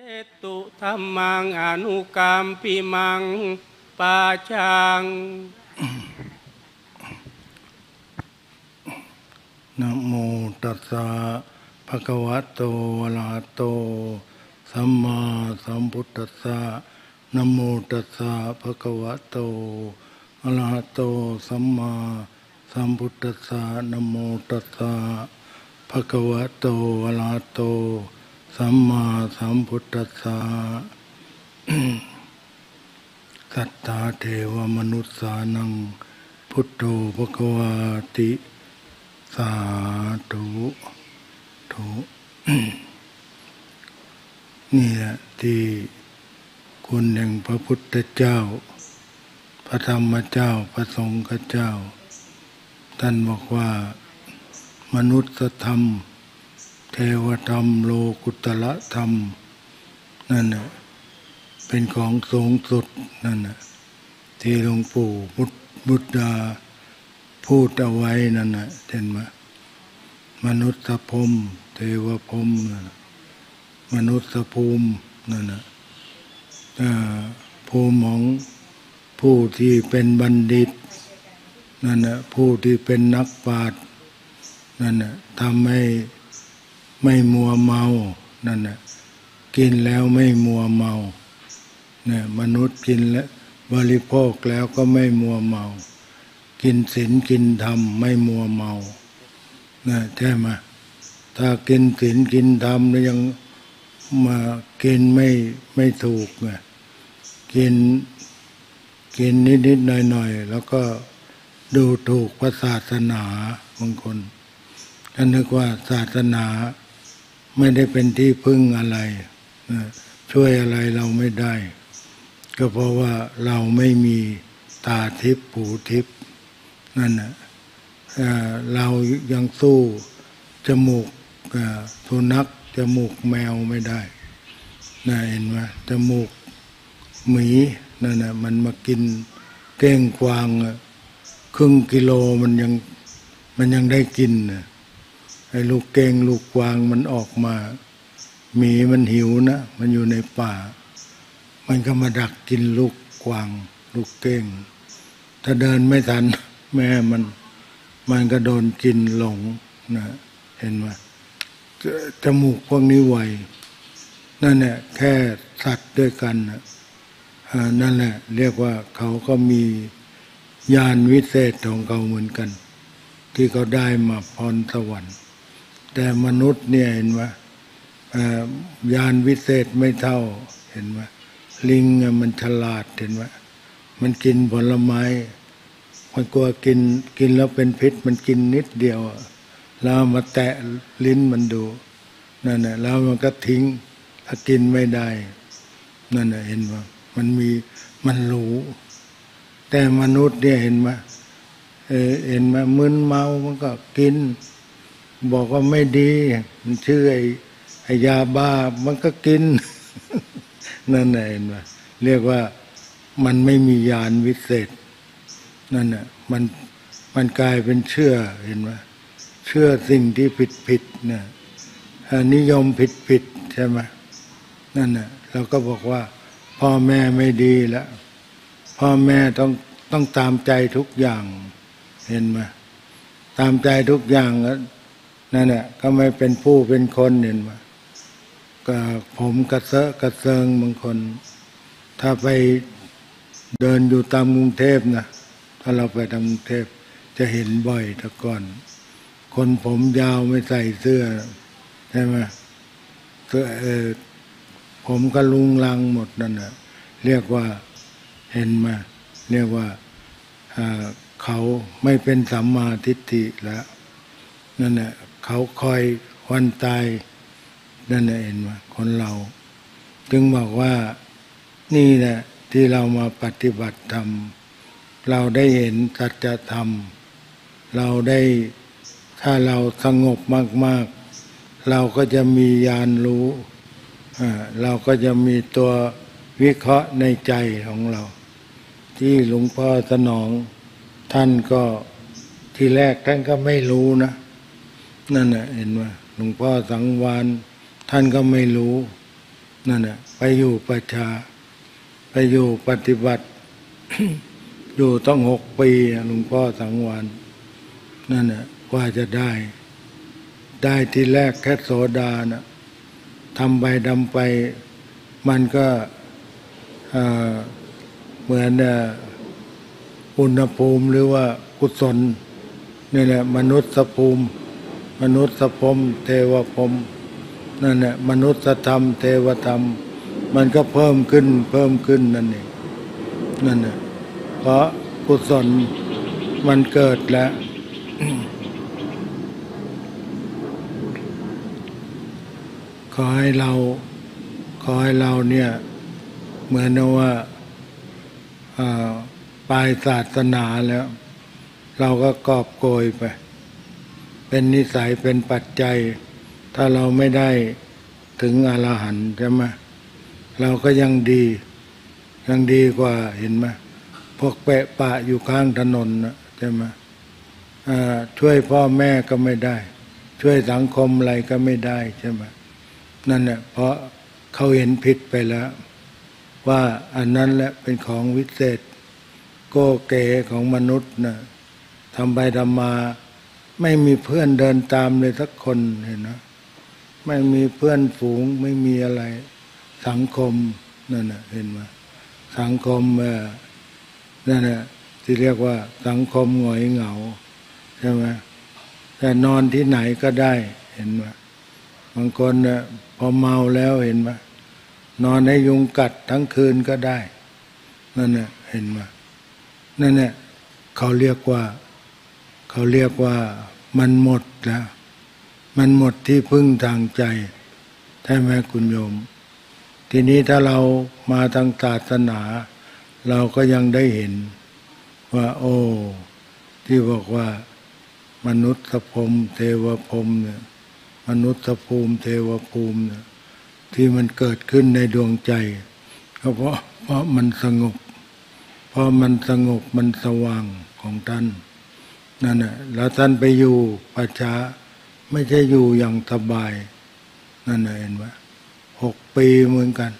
เสตุธรรมังอนุกรรมปิมังปาชังนะโมตัสสะภะคะวะโตอะระหะโต สัมมาสัมพุทธัสสะนะโมตัสสะภะคะวะโตอะระหะโต สัมมาสัมพุทธัสสะนะโมตัสสะภะคะวะโตอะระหะโต สัมมาสัมพุทธัสสะสัทธาเทวมนุษย์สานัง พุทโธภควาติ สาธุธุนี่แหละที่คุณแห่งพระพุทธเจ้า พระธรรมเจ้า พระสงฆ์เจ้า ท่านบอกว่ามนุษยธรรม ทวธรรมโลกุตละธรรม นั่นน่ะเป็นของสูงสุดนั่นน่ะที่หลวงปู่พุทธบุตดาพูดเอาไว้นั่นน่ะเห็นไหมมนุษย์พรมเทวพรมนั่นมนุษย์ภูมินั่นน่ะภูมิของผู้ที่เป็นบัณฑิตนั่นน่ะผู้ที่เป็นนักปราชญ์นั่นน่ะทำให้ ไม่มัวเมานั่นนะกินแล้วไม่มัวเมาเนี่ยมนุษย์กินแล้วบริโภคแล้วก็ไม่มัวเมา กินศีลกินธรรมไม่มัวเมานะใช่ไหมถ้ากินศีลกินธรรมแล้วยังมากินไม่ไม่ถูกไงกินกินนิดนิดหน่อยหน่อยๆแล้วก็ดูถูกพระศาสนาบางคนก็นึกว่าศาสนา ไม่ได้เป็นที่พึ่งอะไรช่วยอะไรเราไม่ได้ ก็เพราะว่าเราไม่มีตาทิพย์หูทิพย์นั่นนะเอ่อเรายังสู้จมูกสุนัขจมูกแมวไม่ได้นะเห็นไหมจมูกหมีนั่นนะมันมากินเก้งกวางครึ่งกิโลมันยังมันยังได้กินนะ ไอ้ลูกเกงลูกกวางมันออกมาหมีมันหิวนะ มันอยู่ในป่า มันก็มาดักกินลูกกวาง ลูกเก้ง ถ้าเดินไม่ทัน แม่มัน มันก็โดนกินหลงนะเห็นไหมจจมูกพวกนี้ไวนั่นแหละแค่สัตว์ด้วยกันนั่นแหละ เรียกว่าเขาก็มีญาณวิเศษของเขาเหมือนกัน ที่เขาได้มาพรสวรรค์ แต่มนุษย์เนี่ยเห็นไหมอ่าญาณวิเศษไม่เท่าเห็นไหมลิงมันฉลาดเห็นไหมมันกินผลไม้ มันกลัวกินกินแล้วเป็นพิษ มันกินนิดเดียวแล้วมาแตะลิ้นมันดูนั่นแหละแล้วมันก็ทิ้งถ้ากินไม่ได้นั่นแหละเห็นว่ามันมีมันรู้ แต่มนุษย์เนี่ยเห็นไหมเออเห็นไหมมึนเมามันก็กิน บอกว่าไม่ดี มันชื่อไอ้ไอยาบ้ามันก็กิน นั่นแหละเห็นไหมเรียกว่ามันไม่มียานวิเศษ นั่นน่ะมันมันกลายเป็นเชื่อเห็นไหมเชื่อสิ่งที่ผิดผิดเนี่ยนิยมผิดผิดใช่ไหมนั่นน่ะเราก็บอกว่า พ่อแม่ไม่ดีแล้วพ่อแม่ต้องต้องตามใจทุกอย่าง เห็นไหมตามใจทุกอย่างแล้ว นั่นแหละก็ไม่เป็นผู้เป็นคนเห็นไหมก็ผมกระเซาะกระเซิงบางคน ถ้าไปเดินอยู่ตามกรุงเทพนะถ้าเราไปทางกรุงเทพจะเห็นบ่อยแต่ก่อน คนผมยาวไม่ใส่เสื้อใช่ไหมเสื้อเออผมก็ลุงลังหมดนั่นนะเรียกว่าเห็นมาเรียกว่าเขาไม่เป็นสัมมาทิฏฐิแล้วนั่นแหละ เขาคอยวันตายนั่นแหละเห็นว่าคนเรา จึงบอกว่านี่แหละที่เรามาปฏิบัติธรรม เราได้เห็นสัจธรรม เราได้ถ้าเราสงบมาก ๆ เราก็จะมีญาณรู้อ่าเราก็จะมีตัววิเคราะห์ในใจของเรา ที่หลวงพ่อสนองท่านก็ที่แรกท่านก็ไม่รู้นะ นั่นน่ะเห็นไหมหลวงพ่อสังวานท่านก็ไม่รู้นั่นน่ะไปอยู่ประชา ไปอยู่ปฏิบัติ อยู่ต้องหกปีหลวงพ่อสังวานนั่นน่ะกว่าจะได้ ได้ทีแรกแค่โสดานะทำไปดำไป มันก็เหมือนอุณหภูมิหรือว่ากุศลนี่แหละมนุษย์ภูมิ มนุษย์พรมเทวพรมนั่นแหละมนุษยธรรม เทวธรรม มันก็เพิ่มขึ้นเพิ่มขึ้นนั่นเองนั่นแหละเพราะกุศลมันเกิดแล้วขอให้เราขอให้เราเนี่ยเหมือนว่าปลายศาสนาแล้ว เราก็กอบโกยไป เป็นนิสัยเป็นปัจจัย ถ้าเราไม่ได้ถึงอรหันต์ใช่ไหมเราก็ยังดี ยังดีกว่าเห็นไหมพวกแปะปะอยู่ข้างถนนนะใช่ไหมช่วยพ่อแม่ก็ไม่ได้ ช่วยสังคมอะไรก็ไม่ได้ใช่ไหมนั่นแหละเพราะเขาเห็นผิดไปแล้ว ว่าอันนั้นแหละเป็นของวิเศษ โก้เก๋ของมนุษย์นะทำไปทำมา ไม่มีเพื่อนเดินตามเลยสักคนเห็นนะไม่มีเพื่อนฝูงไม่มีอะไร สังคมนั่นนะเห็นไหมสังคมเออนั่นแหละที่เรียกว่า สังคมหงอยเหงาใช่ไหมแต่นอนที่ไหนก็ได้เห็นไหมบางคนเนี่ยพอเมาแล้วเห็นไหมนอนในยุงกัดทั้งคืนก็ได้นั่นนี่ยเห็นไหมนั่นเนี่ยเขาเรียกว่า เขาเรียกว่า มันหมดแล้ว มันหมดที่พึ่งทางใจใช่ไหมคุณโยม ทีนี้ถ้าเรามาทางศาสนา เราก็ยังได้เห็น ว่า โอ้ที่บอกว่ามนุษย์พรมเทวพรมเนี่ยมนุษย์ภูมิเทวภูมิเนี่ยที่มันเกิดขึ้นในดวงใจก็เพราะเพราะมันสงบ เพราะมันสงบมันสว่างของท่าน นั่นแหละแล้วท่านไปอยู่ประชาไม่ใช่อยู่อย่างสบาย นั่นเห็นไหมหกปีเหมือนกัน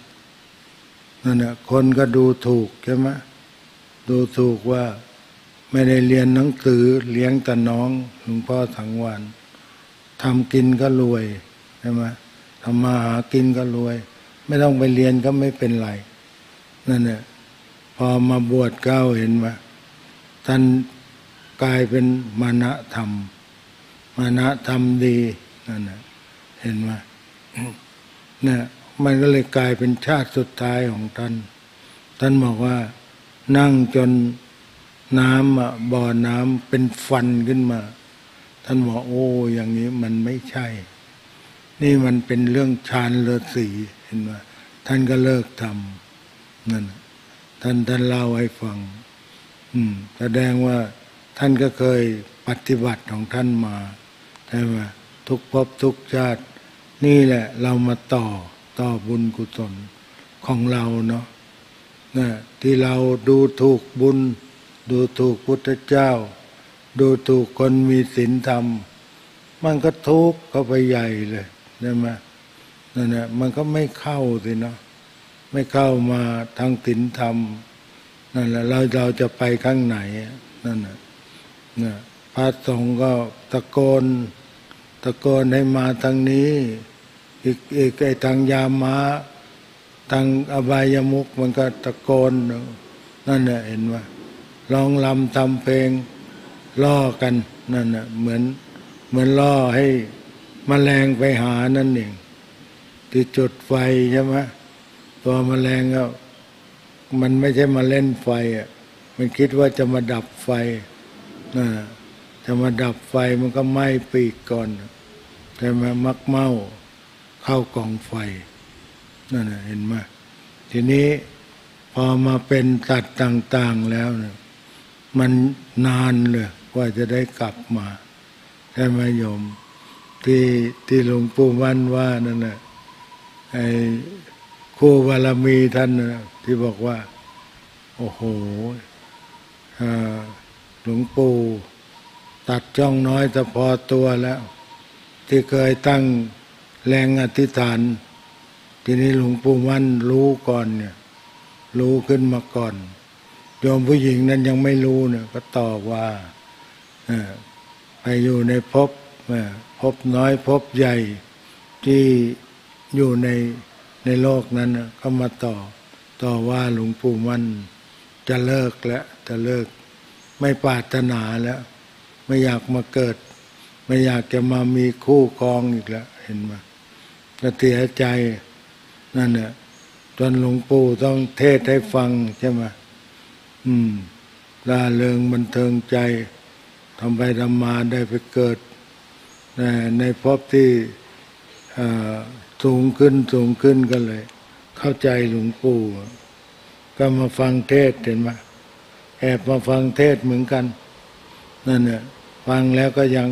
นั่นแหละคนก็ดูถูกใช่ไหมดูถูกว่าไม่ได้เรียนหนังสือเลี้ยงแต่น้องหลวงพ่อสังวานทำกินก็รวยใช่ไหมทำมาหากินก็รวย ไม่ต้องไปเรียนก็ไม่เป็นไรนั่นแหละพอมาบวชเก้าเห็นไหมท่าน กลายเป็นมณธรรม มานะทำดีนั่นนะเห็นไหมเนี่ยมันก็เลยกลายเป็นชาติสุดท้ายของท่าน ท่านบอกว่า นั่งจนน้ำบ่อน้ำเป็นฟันขึ้นมา ท่านบอกโอ้อย่างนี้มันไม่ใช่ นี่มันเป็นเรื่องชานเลือสีเห็นไหมท่านก็เลิกทำนั่นท่านท่านเล่าให้ฟัง อืม แสดงว่า ท่านก็เคยปฏิบัติของท่านมาใช่ไหมทุกภพทุกชาติ นี่แหละ เรามาต่อต่อบุญกุศลของเราเนาะนะที่เราดูถูกบุญ ดูถูกพุทธเจ้า ดูถูกคนมีศีลธรรม มันก็ทุกข์เข้าไปใหญ่เลยใช่ไหมนั่นแหละมันก็ไม่เข้าสิเนาะไม่เข้ามาทางศีลธรรมนั่นแหละเราเราจะไปข้างไหนนั่นแหละ นะพระสงฆ์ก็ตะโกน ตะโกนให้มาทางนี้ อีกอีกไอ้ทางยามาทางอบายมุกมันก็ตะโกน นั่นแหละเห็นว่าลองลำทำเพลงล่อกันนั่นแหละเหมือนเหมือนล่อให้มแมลงไปหานั่นเองที่จุดไฟใช่ไหมตัวมแมลงก็มันไม่ใช่มาเล่นไฟอะมันคิดว่าจะมาดับไฟ นะจะมาดับไฟมันก็ไหม้ปีกก่อนแต่มามักเมาเข้ากองไฟนั่นเห็นไหมทีนี้พอมาเป็นสัตว์ต่าง ๆแล้วนี่มันนานเลยกว่าจะได้กลับมาใช่ไหมโยม ที่ที่หลวงปู่วันว่านั่นแหละไอ้คู่บารมีท่านนะที่บอกว่า โอ้โหห ลวงปู่ตัดจ้องน้อยแต่พอตัวแล้ว ที่เคยตั้งแรงอธิษฐาน ทีนี้หลวงปู่มั่นรู้ก่อนเนี่ย รู้ขึ้นมาก่อนโยมผู้หญิงนั้นยังไม่รู้เนี่ย ก็ตอบว่าไปอยู่ในภพเออภพน้อยภพใหญ่ที่อยู่ในในโลกนั้นก็มาต่อต่อว่าหลวงปู่มั่นจะเลิกแล้วจะเลิก ไม่ปรารถนาแล้ว ไม่อยากมาเกิด ไม่อยากจะมามีคู่ครองอีกแล้วเห็นไหมก็เสียใจนั่นเนี่ยจนหลวงปู่ต้องเทศให้ฟังใช่ไหมอืมล่าเริงบันเทิงใจทำไปทำมาได้ไปเกิด ในในภพที่สูงขึ้นสูงขึ้นกันเลย เข้าใจหลวงปู่ ก็มาฟังเทศเห็นไหม แอบมาฟังเทศเหมือนกันนั่นเนี่ยฟังแล้วก็ยัง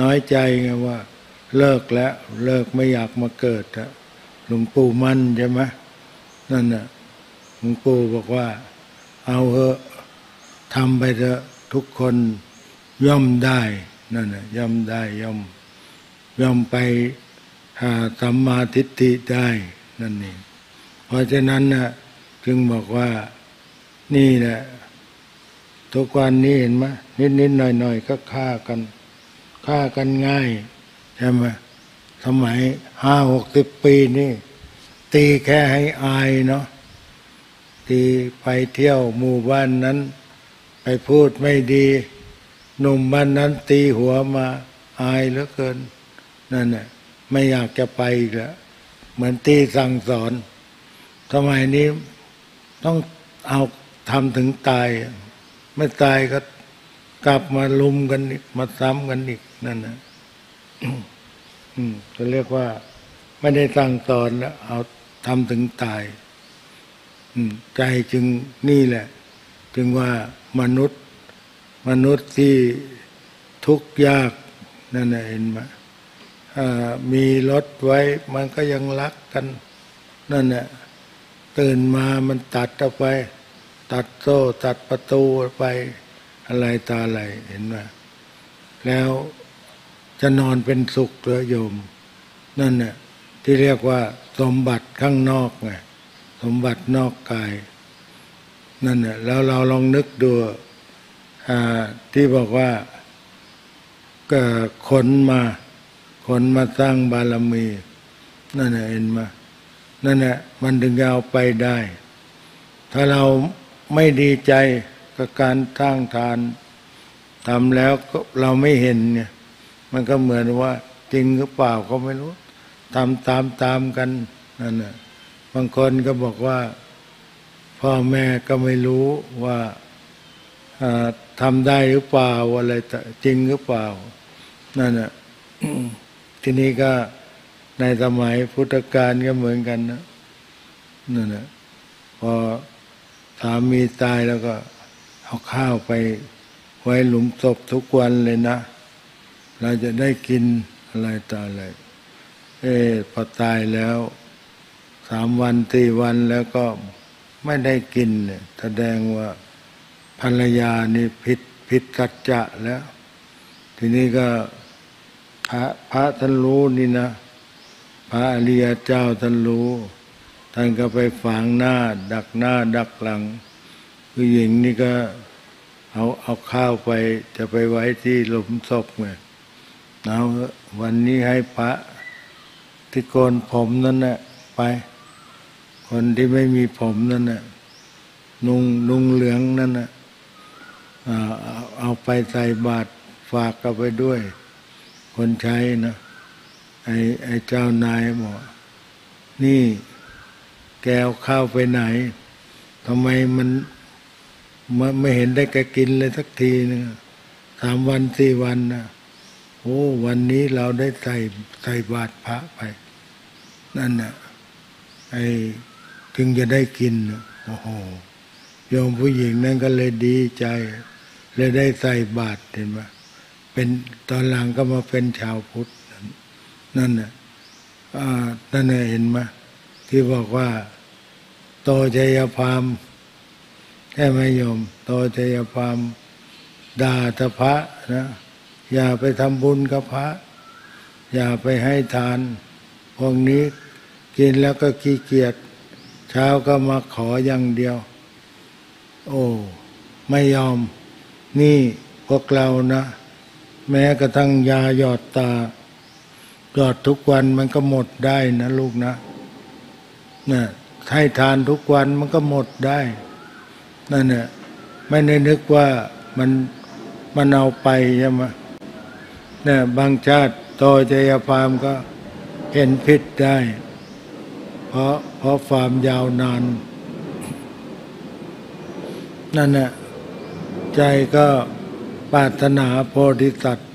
น้อยใจไงว่า เลิกแล้วเลิกไม่อยากมาเกิดอะหลวงปู่มั่นใช่ไหมนั่นน่ะหลวงปู่บอกว่า เอาเถอะทำไปเถอะทุกคนย่อมได้นั่นน่ะย่อมได้ย่อมย่อมไปหาสัมมาทิฏฐิได้นั่นเองเพราะฉะนั้นน่ะจึงบอกว่านี่แหละ ทุกวันนี้เห็นไหมนิดนิดหน่อยหน่อยๆก็ฆ่ากันฆ่ากันง่ายใช่ไหมสมัยห้าหกสิบปีนี่ ตีแค่ให้อายเนาะตีไปเที่ยวหมู่บ้านนั้น ไปพูดไม่ดีหนุ่มบ้านนั้นตีหัวมาอายเหลือเกินนั่นแหะไม่อยากจะไปอีกแล้วเหมือนตีสั่งสอนสมัยนี้ต้องเอาทำถึงตาย ไม่ตายก็กลับมาลุมกันอีกมาซ้ำกันอีกนั่นนะอืมจะเรียกว่า ไม่ได้สั่งสอนแล้วเอาทำถึงตายอืมใจจึงนี่แหละ จึงว่ามนุษย์ มนุษย์ที่ทุกข์ยากนั่นนะเห็นไหมอ่ามีรถไว้มันก็ยังรักกัน นั่นแหละตื่นมามันตัดออกไป ตัดโซ่ตัดประตูไปอะไรตาอะไรเห็นไหมแล้วจะนอนเป็นสุขเหรือโยม นั่นน่ะที่เรียกว่าสมบัติข้างนอกไงสมบัตินอกกาย นั่นน่ะแล้วเราลองนึกดูอ่าที่บอกว่าก็ขนมาขนมาสร้างบารมีนั่นน่ะเห็นไหมนั่นแหละมันถึงจะเอาไปได้ ถ้าเรา ไม่ดีใจกับการสร้างทานทำแล้วก็เราไม่เห็นเนี่ย มันก็เหมือนว่า จริงหรือเปล่าก็ไม่รู้ทำตามตามกันนั่นน่ะบางคนก็บอกว่า พ่อแม่ก็ไม่รู้ว่าทำได้หรือเปล่าอะไรแต่จริงหรือเปล่านั่นน่ะทีนี้ก็ในสมัยพุทธกาลก็เหมือนกันนะนั่นแหละพอ สามีตายแล้วก็เอาข้าวไปไว้หลุมศพทุกวันเลยนะ เราจะได้กินอะไรต่ออะไร เออพอตายแล้วสามวันสี่วันแล้วก็ไม่ได้กินเนี่ยแสดงว่าภรรยานี่ผิดผิดกัจจะแล้ว ทีนี้ก็พระพระท่านรู้นี่นะ พระอริยเจ้าท่านรู้ ท่านก็ไปฝังหน้า ดักหน้าดักหลังผู้หญิงนี่ก็เอาเอาข้าวไปจะไปไว้ที่หลุมศพไงเอาเอะวันนี้ให้พระที่โกนผมนั่นแหะไป คนที่ไม่มีผมนั่นน่ะนุ่งนุ่งเหลืองนั่นน่ะอ่าเอาเอาไปใส่บาตรฝากกันไปด้วย คนใช้นะไอ้ไอ้เจ้านายบอกนี่ แกเอาข้าวไปไหนทำไมมันไม่เห็นได้แกกินเลยสักทีนึงสามวันสี่วันนะโอ้วันนี้เราได้ใส่ใส่บาตรพระไป นั่นน่ะไอ้ถึงจะได้กินโอ้โหโยมผู้หญิงนั่นก็เลยดีใจ เลยได้ใส่บาตรเห็นไหมเป็นตอนหลังก็มาเป็นชาวพุทธ นั่นน่ะอ่านั่นน่ะเห็นไหมที่บอกว่า โตชัยพามใช่ไหมโยม โตชัยพามด่าแตพระนะอย่าไปทำบุญกับพระ อย่าไปให้ทาน พวกนี้กินแล้วก็ขี้เกียจเช้าก็มาขออย่างเดียว โอ้ไม่ยอม นี่พวกเรานะ แม้กระทั่งยาหยอดตา หยอดทุกวันมันก็หมดได้นะลูกนะนะ ให้ทานทุกวันมันก็หมดได้นั่นเนี่ยไม่ได้นึกว่ามันมันเอาไปใช่ไหมเนี่ยบางชาติโตใจยฟาร์มก็เห็นพิษได้ เพราะเพราะฟาร์มยาวนานนั่นน่ะใจก็ปรารถนาโพธิสัตว์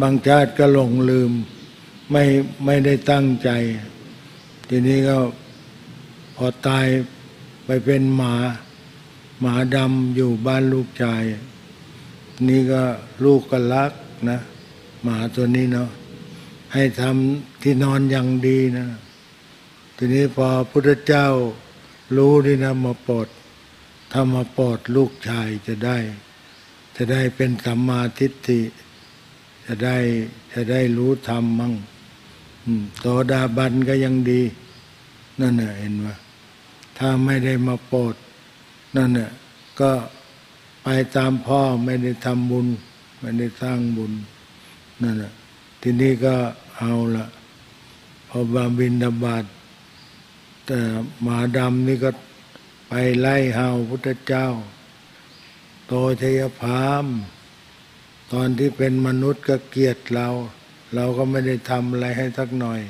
บางชาติก็หลงลืม ไม่ไม่ได้ตั้งใจ ทีนี้ก็ อตายไปเป็นหมา หมาดำอยู่บ้านลูกชาย นี่ก็ลูกก็รักนะ หมาตัวนี้เนาะให้ทำที่นอนอย่างดีนะ ทีนี้พอพุทธเจ้ารู้ดีนะมาโปรดถ้ามาโปรดลูกชายจะได้ จะได้เป็นสัมมาทิฏฐิจะได้จะได้รู้ธรรมมั่งโตดาบันก็ยังดี นั่นน่ะเห็นไหม ถ้าไม่ได้มาโปรดนั่นน่ะก็ไปตามพ่อไม่ได้ทำบุญ ไม่ได้สร้างบุญนั่นน่ะทีนี้ก็เอาละพอบาบินดาบาดแต่หมาดำนี่ก็ไปไล่เห่าพุทธเจ้า โตชยพามตอนที่เป็นมนุษย์ก็เกลียดเรา เราก็ไม่ได้ทำอะไรให้สักหน่อย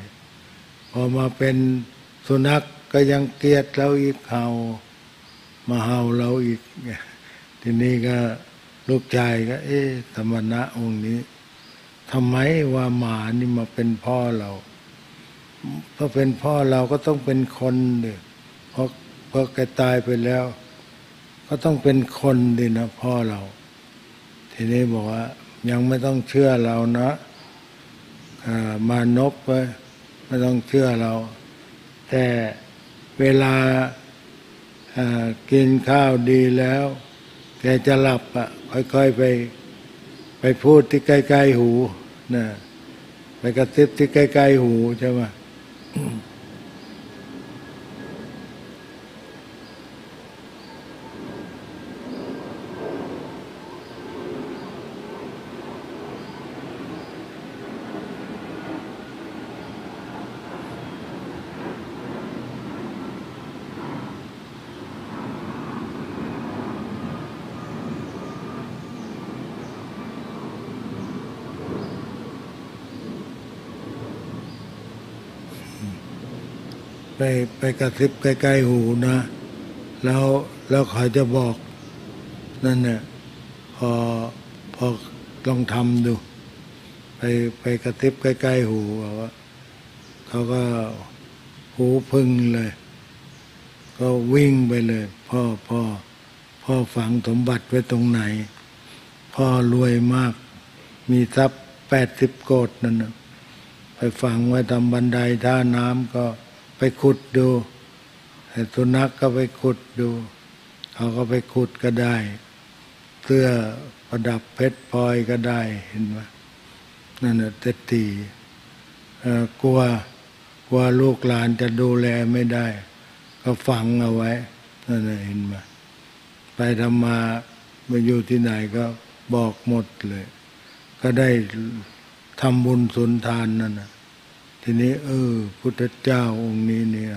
พอมาเป็นสุนัข ก็ยังเกลียดเราอีกเห่ามาเห่าเราอีก ทีนี้ก็ลูกชายก็ เอ๊ะธรรมณะองค์นี้ทำไมว่าหมานี่มาเป็นพ่อเราพอเป็นพ่อเราก็ต้องเป็นคนเดียเพราะพอแกตายไปแล้ว ก็ต้องเป็นคนดีนะพ่อเรา ทีนี้บอกว่า ยังไม่ต้องเชื่อเรานะมานบไปไม่ต้องเชื่อเรา แต่ เวลากินข้าวดีแล้ว แกจะหลับอะค่อยๆไปไปพูดที่ใกล้ๆหูนะไปกระซิบที่ใกล้ๆหูใช่ไหม ไปไปกระซิบใกล้ๆหูนะ แล้วแล้วเขาจะบอกนั่นเนี่ยพอพอลองทำดู ไปไปกระซิบใกล้ๆหูว่าเขาก็หูพึ่งเลย ก็วิ่งไปเลย พ่อพ่อพ่อฝังสมบัติไว้ตรงไหน พ่อรวยมาก มีทรัพย์แปดสิบโกดนั่นนะไปฝังไว้ทำบันไดท่าน้ำก็ ไปขุดดูสุนัขกก็ไปขุดดู เขาก็ไปขุดก็ได้เสื้อประดับเพชรพลอยก็ได้เห็นไหมนั่นแหะเตตีกลัวกลัวลูกหลานจะดูแลไม่ได้ ก็ฝังเอาไว้นั่นเห็นไหมไปทำมามาอยู่ที่ไหนก็บอกหมดเลย ก็ได้ทำบุญสุนทานนั่นนะ ทีนี้เออ พุทธเจ้าองค์นี้เนี่ย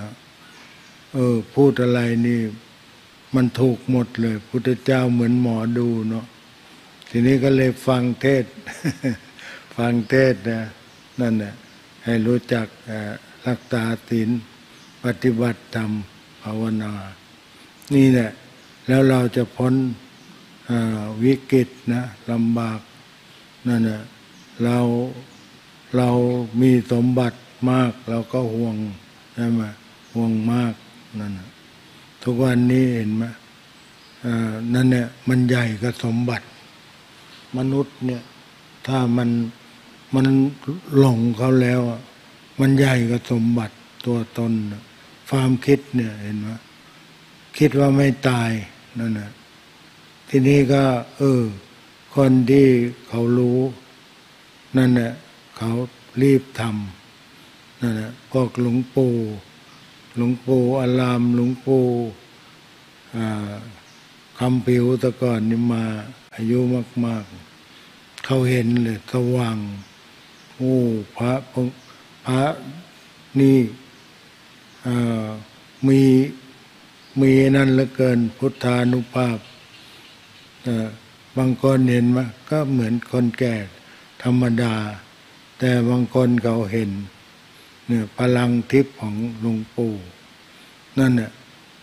เออ พูดอะไรนี่ มันถูกหมดเลย พุทธเจ้าเหมือนหมอดูเนาะทีนี้ก็เลยฟังเทศ ฟังเทศนะนั่นแหละให้รู้จักรักษาศีลปฏิบัติธรรมภาวนา นี่แหละแล้วเราจะพ้นวิกฤตนะลำบากนั่นแหละเรา เรามีสมบัติมาก เราก็ห่วงใช่ไหมห่วงมากนั่นทุกวันนี้เห็นไหมนั่นเนี่ยมันใหญ่กับสมบัติ มนุษย์เนี่ย ถ้ามันมันหลงเขาแล้วมันใหญ่กับสมบัติตัวตนความคิดเนี่ยเห็นไหมคิดว่าไม่ตายนั่นนะทีนี้ก็ เออ คนที่เขารู้ นั่นแหละ เขารีบทำนั่นแหละพวกหลวงปู่หลวงปู่อารามหลวงปู่คำผิวตะก่อนนี่มา อายุมาก ๆ เขาเห็นเลยสว่างโอ้พระพระนี่มีมีนั่นเหลือเกินพุทธานุภาพบางคนเห็นมาก็เหมือนคนแก่ธรรมดา แต่บางคนเขาเห็นเนี่ยพลังทิพย์ของหลวงปู่นั่นเนี่ย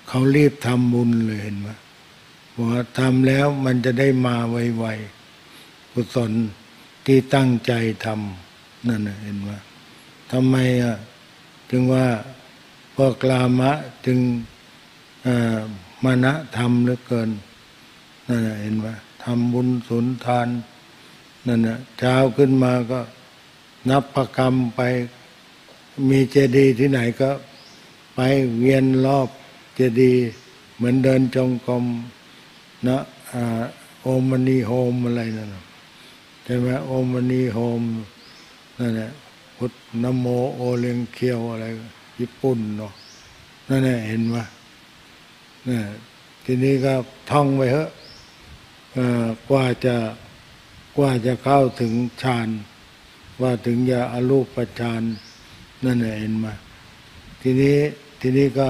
เขารีบทำบุญเลยเห็นไหมบอกว่าทำแล้วมันจะได้มาไวๆกุศลที่ตั้งใจทำนั่นเห็นไหมทำไมอะจึงว่าพวกลามะจึงมานะทำเหลือเกินนั่นเห็นไหมทำบุญสุนทานนั่นนะเช้าขึ้นมาก็ นับประกรรมไปมีเจดีย์ที่ไหนก็ไปเวียนรอบเจดีย์เหมือนเดินจงกรมนะโอมณีโฮมอะไรนั่นใช่ไหมโอมณีโฮมนั่นแหละพุทธนโมโอเลงเคียวอะไร ญี่ปุ่นเนาะนั่นแหละเห็นไหมนี่ทีนี้ก็ท่องไปเถอะกว่าจะกว่าจะเข้าถึงฌาน ว่าถึงจะอรูปะฌานนั่นเห็นมา ทีนี้ทีนี้ก็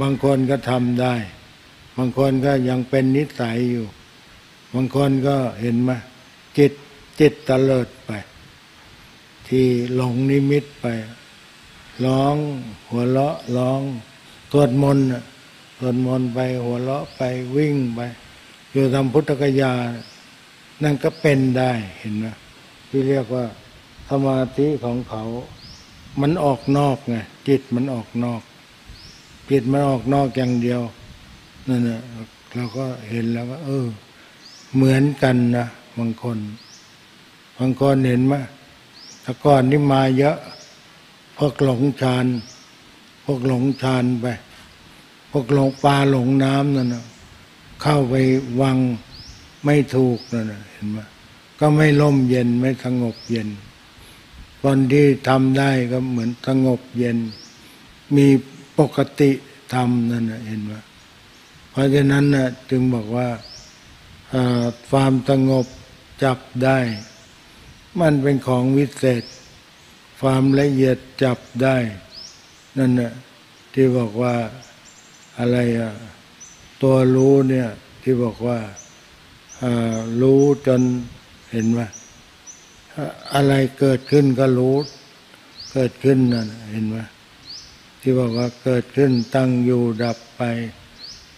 บางคนก็ทำได้ บางคนก็ยังเป็นนิสัยอยู่ บางคนก็เห็นมาจิตจิตตะเลิดไป ที่หลงนิมิตไป ร้องหัวเราะร้องตรวจมนต์สวดมนต์ไปหัวเราะไปวิ่งไป อยู่ทำพุทธกยา นั่นก็เป็นได้เห็นไหม ที่เรียกว่าสมาธิของเขา มันออกนอกไงจิตมันออกนอกจิตมันออกนอกอย่างเดียวนั่นแหละเราก็เห็นแล้วว่าเออ เหมือนกันนะบางคนบางคนเห็นไหมแต่ก่อนนี่มาเยอะพวกหลงฌานพวกหลงฌานไปพวกหลงปลาหลงน้ำนั่นนะเข้าไปวังไม่ถูกนั่นนะเห็นไหม ก็ไม่ล่มเย็นไม่สงบเย็น คนที่ทำได้ก็เหมือนสงบเย็น มีปกติทำนั่นนะเห็นไหมเพราะฉะนั้นนะจึงบอกว่าความสงบจับได้ มันเป็นของวิเศษ ความละเอียดจับได้ นั่นนะที่บอกว่าอะไรอะตัวรู้เนี่ยที่บอกว่ารู้จน เห็นว่าอะไรเกิดขึ้นก็รู้ เกิดขึ้นนั่นเห็นไหมที่บอกว่าเกิดขึ้นตั้งอยู่ดับไป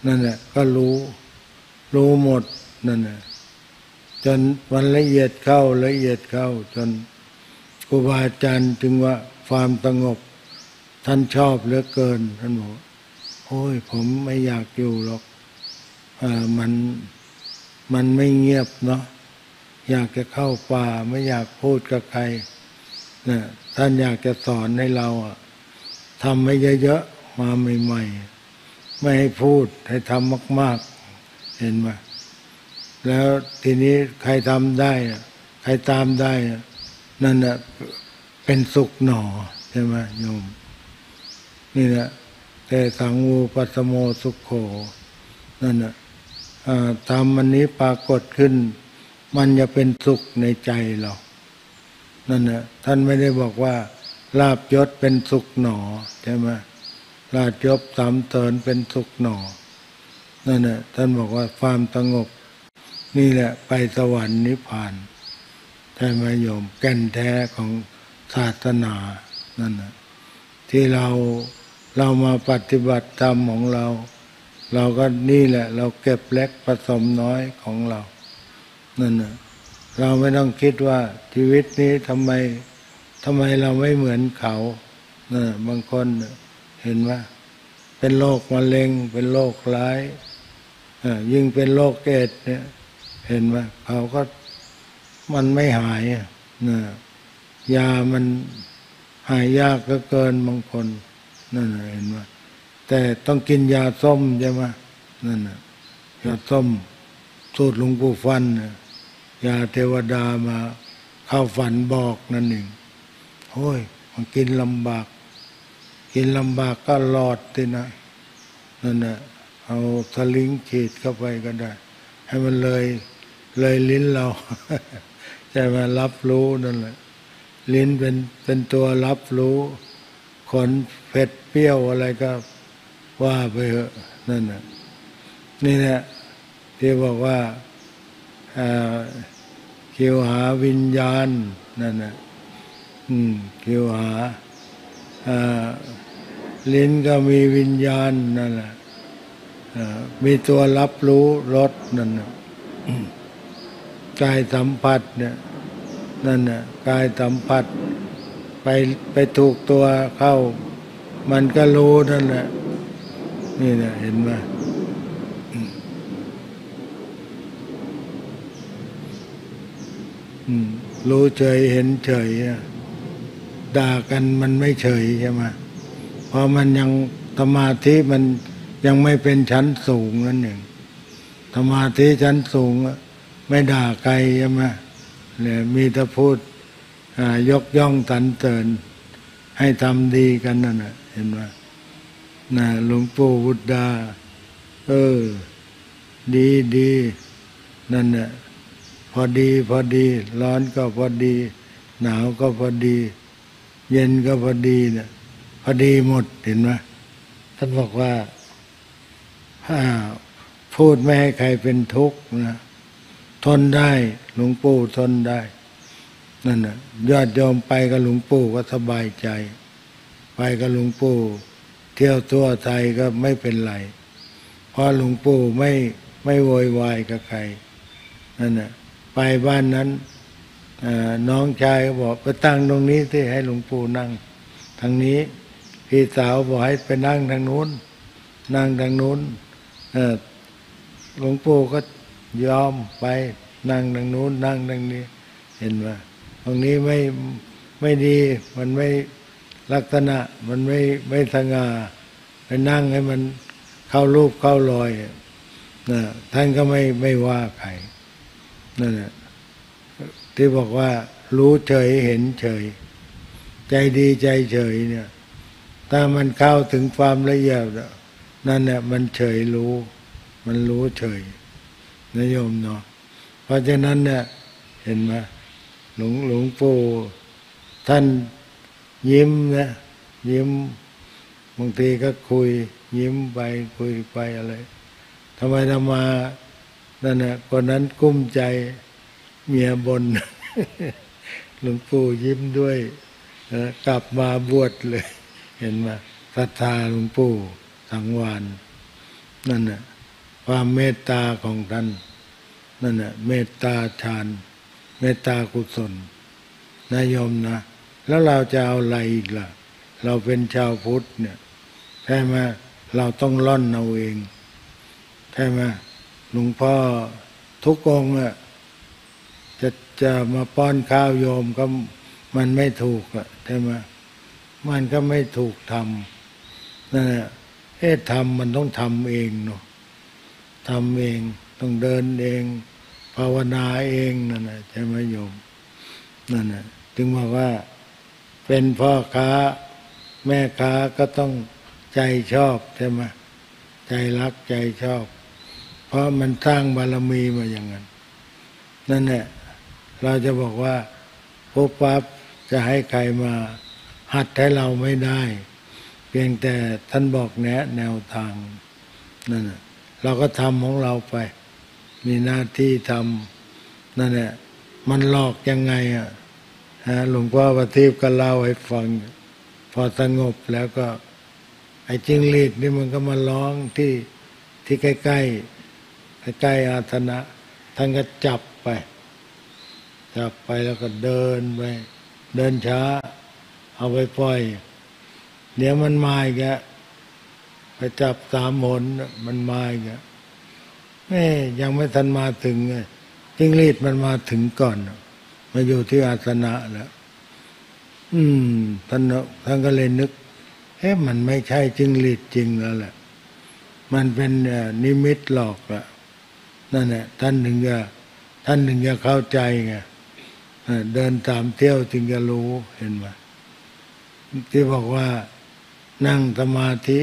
นั่นแหละก็รู้ รู้หมดนั่นแหละจนวันละเอียดเข้าละเอียดเข้า จนครูบาอาจารย์จึงว่าความสงบ ท่านชอบเหลือเกินท่านบอกโอ้ย ผมไม่อยากอยู่หรอกอมันมันไม่เงียบเนาะ อยากจะเข้าป่าไม่อยากพูดกับใครนะท่านอยากจะสอนให้เราทำให้เยอะๆมาใหม่ๆไม่ให้พูดให้ทำมาก ๆ เห็นไหมแล้วทีนี้ใครทำได้ใครตามได้นั่นแหะเป็นสุขหนอใช่ไหมโยม นี่แหละแต่สังวูปัสโมสุขโขนั่นนะทำมันนี้ปรากฏขึ้น มันจะเป็นสุขในใจเรานั่นนะท่านไม่ได้บอกว่า ลาบยศเป็นสุขหนอใช่ไหมลาบยศสามเตินเป็นสุขหนอนั่นนะท่านบอกว่าความสงบ นี่แหละไปสวรรค์นิพพานใช่ไหมโยมแก่นแท้ของศาสนานั่นนะที่เราเรามาปฏิบัติธรรมของเรา เราก็นี่แหละ เราเก็บเล็กผสมน้อยของเรา นั่นนะเราไม่ต้องคิดว่าชีวิตนี้ทำไมทำไมเราไม่เหมือนเขานะบางคนเห็นว่าเป็นโรคมะเร็ง เป็นโรคร้ายยิ่งเป็นโรคเอดเนี่ยเห็นว่าเขาก็มันไม่หายนะยามันหายยากก็เกินบางคนนั่นเห็นไหมแต่ต้องกินยาส้มใช่ไหมนั่นยาส้มสูตรหลวงปู่ฟัน ยาเทวดามาเข้าฝันบอกนั่นเองโอ้ยมันกินลำบาก กินลำบากก็หลอดตินะนั่นนะเอาสลิงฉีดเข้าไปก็ได้ ให้มันเลยเลยลิ้นเราจะมารับรู้นั่นแหละ ลิ้นเป็นเป็นตัวรับรู้ ขนเผ็ดเปรี้ยวอะไรก็ว่าไปเถอะนั่นน่ะนี่แหละที่บอกว่า คิวหาวิญญาณนั่นนะอืมคิวหาลิ้นก็มีวิญญาณนั่นแหละมีตัวรับรู้รสนั่นนะกายสัมผัสเนี่ยนั่นน่ะกายสัมผัส ไปไปถูกตัวเข้า มันก็รู้นั่นแหละนี่นะเห็นไหม รู้เฉยเห็นเฉยด่ากันมันไม่เฉยใช่ไหมเพราะมันยังสมาธิมันยังไม่เป็นชั้นสูงนั่นเองสมาธิชั้นสูงไม่ด่าใครใช่ไหมเนี่ยมีแต่พูดยกย่องสรรเสริญให้ทำดีกันนั่นนะเห็นไหมนะหลวงปู่บุตดา เออ ดีดีนั่นน่ะ พอดีพอดี ร้อนก็พอดี หนาวก็พอดี เย็นก็พอดีเนี่ยพอดีหมดเห็นไหมท่านบอกว่าพูดไม่ให้ใครเป็นทุกข์นะทนได้หลวงปู่ทนได้นั่นน่ะยอดยอมไปกับหลวงปู่ก็สบายใจ ไปกับหลวงปู่เที่ยวตัวไทยก็ไม่เป็นไร เพราะหลวงปู่ไม่ไม่โวยวายกับใครนั่นน่ะ ไปบ้านนั้นน้องชายก็บอกไปตั้งตรงนี้ที่ให้หลวงปู่นั่ง ทางนี้ พี่สาวบอกให้ไปนั่งทางนู้น นั่งทางนู้นหลวงปู่ก็ยอมไปนั่งทางนู้น นั่งทางนี้ เห็นไหมตรงนี้ไม่ไม่ดีมันไม่ลักษณะมันไม่ไม่สง่าไปนั่งให้มันเข้ารูปเข้ารอยนะท่านก็ไม่ไม่ว่าใคร นั่นแหละที่บอกว่า รู้เฉยเห็นเฉย ใจดีใจเฉยเนี่ย ถ้ามันเข้าถึงความละเอียดนั่นเนี่ยมันเฉยรู้ มันรู้เฉยนิยมเนาะเพราะฉะนั้นเนี่ยเห็นไหมหลวงหลวงปู่ท่านยิ้มนะยิ้มบางทีก็คุย ยิ้มไปคุยไปอะไรทำไมทำมา นั่นนะคนนั้นกุ้มใจเมียบนหลวงปู่ยิ้มด้วยกลับมาบวชเลย เห็นไหมศรัทธาหลวงปู่สังวานนั่นน่ะความเมตตาของท่านนั่นน่ะเมตตาฌานเมตตากุศลนายมนะ แล้วเราจะเอาอะไรอีกล่ะ เราเป็นชาวพุทธเนี่ยใช่ไหมเราต้องล่อนเอาเองใช่ไหม หลวงพ่อทุกองอะจะจะมาป้อนข้าวโยมก็มันไม่ถูกอะใช่ไหมมันก็ไม่ถูกทำนั่นแหละเอ๊ะทำมันต้องทำเองเนาะทำเองต้องเดินเอง ภาวนาเองนั่นแหละใช่ไหมโยมนั่นแหละถึงบอกว่า เป็นพ่อค้า แม่ค้าก็ต้องใจชอบใช่ไหมใจรักใจชอบ เพราะมันสร้างบารมีมาอย่างนั้น นั่นแหละเราจะบอกว่าปุ๊บปั๊บจะให้ใครมาหัดให้เราไม่ได้ เพียงแต่ท่านบอกแนะแนวทางนั่นแหละเราก็ทำของเราไป มีหน้าที่ทำนั่นแหละมันหลอกยังไงอะฮะหลวงพ่อประทีปก็เล่าให้ฟัง พอสงบแล้วก็ ไอ้จิงลีดนี่มันก็มาร้องที่ที่ใกล้ๆ ใกล้อาธนะ ท่านก็จับไป จับไปแล้วก็เดินไป เดินช้า เอาไปปล่อย เดี๋ยวมันมาอีกอะไปจับสามหนมันมาอีกอะแม่ยังไม่ทันมาถึงจิ้งรีดมันมาถึงก่อน มาอยู่ที่อาสนะแล้วอืมท่านท่านก็เลยนึกเอ๊ะมันไม่ใช่จิ้งรีดจริงแล้วแหละ มันเป็นนิมิตหลอกละ นั่นแหละท่านถึงจะท่านถึงจะเข้าใจไงเดินตามเที่ยวจึงจะรู้เห็นไหมที่บอกว่านั่งสมาธิ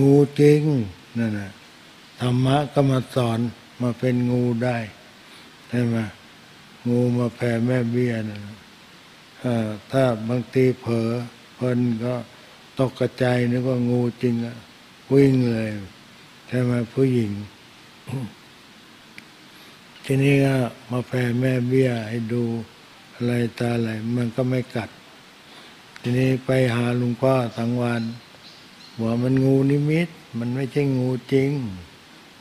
งูจริงนั่นนะธรรมะก็มาสอนมาเป็นงูได้ใช่ไหมงูมาแผ่แม่เบี้ยนะถ้าบางทีเผลอเพลินก็ตกกระจายนึกว่างูจริงอะวิ่งเลยใช่ไหมผู้หญิง ทีนี้ก็มาแผ่แม่เบี้ยให้ดูอะไรตาอะไรมันก็ไม่กัด ทีนี้ไปหาลุงพ่อสังวานว่ามันงูนิมิต มันไม่ใช่งูจริง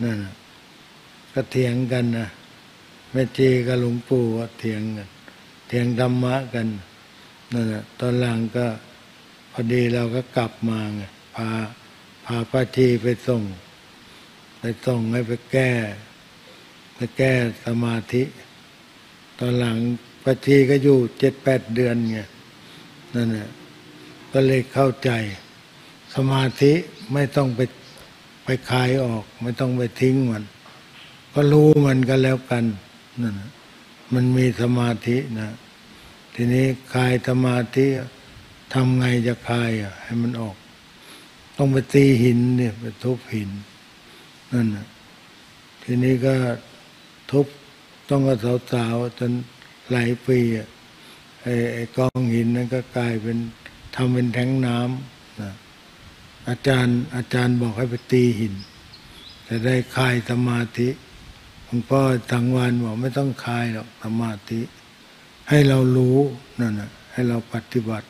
นั่นก็เถียงกันนะแม่จีกับหลวงปู่เถียงกันเถียงธรรมะกันนั่นแหะตอนหลังก็พอดีเราก็กลับมาไงพาพาป้าจีไปส่ง ไปส่งให้ไปแก้ไปแก้สมาธิ ตอนหลังป้าจีก็อยู่เจ็ดแปดเดือนไงนั่นแหละก็เลยเข้าใจ สมาธิไม่ต้องไปไปคายออก ไม่ต้องไปทิ้งมัน ก็รู้มันก็แล้วกันนั่นมันมีสมาธินะทีนี้คลายสมาธิทำไงจะคลายอะ ให้มันออก ต้องไปตีหินเนี่ยไปทุบหิน นั่นทีนี้ก็ทุบต้องกระสาวๆจนหลายปีไอ้ไอ้กองหินนั้นก็กลายเป็นทำเป็นแทงน้ำนะอาจารย์อาจารย์บอกให้ไปตีหิน จะได้คลายสมาธิหลวงพ่อทังวันบอกไม่ต้องคลายหรอกสมาธิ ให้เรารู้นั่นนะให้เราปฏิบัติ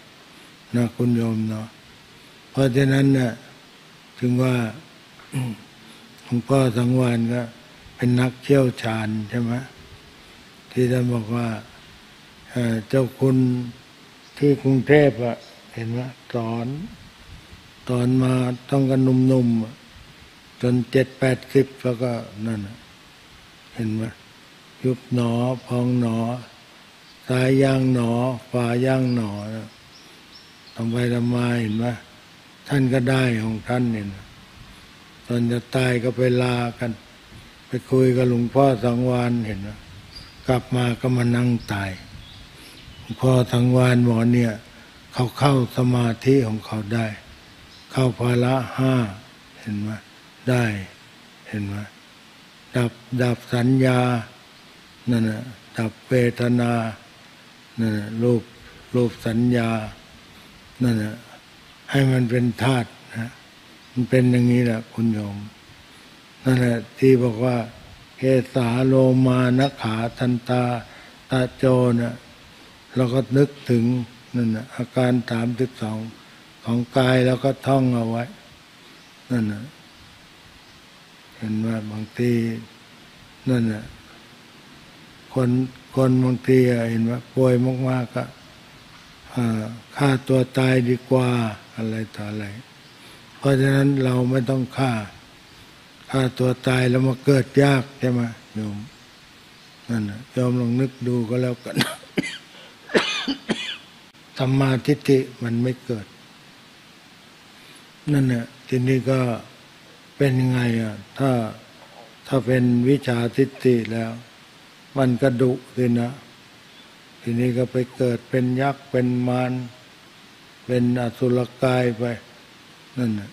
นะคุณโยมเนาะเพราะฉะนั้นนี่ยถึงว่า หลวงพ่อทังวันก็เป็นนักเชี่ยวชาญใช่ไหมที่ท่านบอกว่าเจ้าคุณที่กรุงเทพอะเห็นไหมสอนตอนมาต้องกันหนุ่มๆจนเจ็ดแปดสิบแล้วก็นั่นเห็นไหมยุบหนอพองหนอสายย่างหนอฝ่าย่างหนอทำไปทำมาเห็นไหมท่านก็ได้ของท่านเนี่ย ตอนจะตายก็ไปลากัน ไปคุยกับหลวงพ่อสังวานเห็นไหมกลับมาก็มานั่งตายหลวงพ่อสังวานหมอเนี่ย เขาเข้าสมาธิของเขาได้ เข้าภาละห้าเห็นไหมได้เห็นไหมดับดับสัญญานั่นนะดับเวทนานั่นนะรูปรูปสัญญานั่นนะให้มันเป็นธาตุ มันเป็นอย่างนี้แหละคุณโยมนั่นแหละที่บอกว่าเกสาโลมานขาทันตาตาโจนะเราก็นึกถึงนั่นนะอาการสามสิบสองของกายแล้วก็ท่องเอาไว้ นั่นนะเห็นว่าบางทีนั่นนะคนคนบางทีเห็นว่าป่วยมากๆก็ฆ่าตัวตายดีกว่าอะไรต่ออะไร เพราะฉะนั้นเราไม่ต้องฆ่าฆ่าตัวตายแล้วมาเกิดยากใช่ไหมโยมนั่นนะยอมลองนึกดูก็แล้วกันธรรมาทิฏฐิมันไม่เกิด นั่นเนี่ยทีนี้ก็เป็นยังไงอะถ้าถ้าเป็นวิชาทิฏฐิแล้ว มันกระดุสินะ ทีนี้ก็ไปเกิดเป็นยักษ์เป็นมารเป็นอสุรกายไป นั่นนะ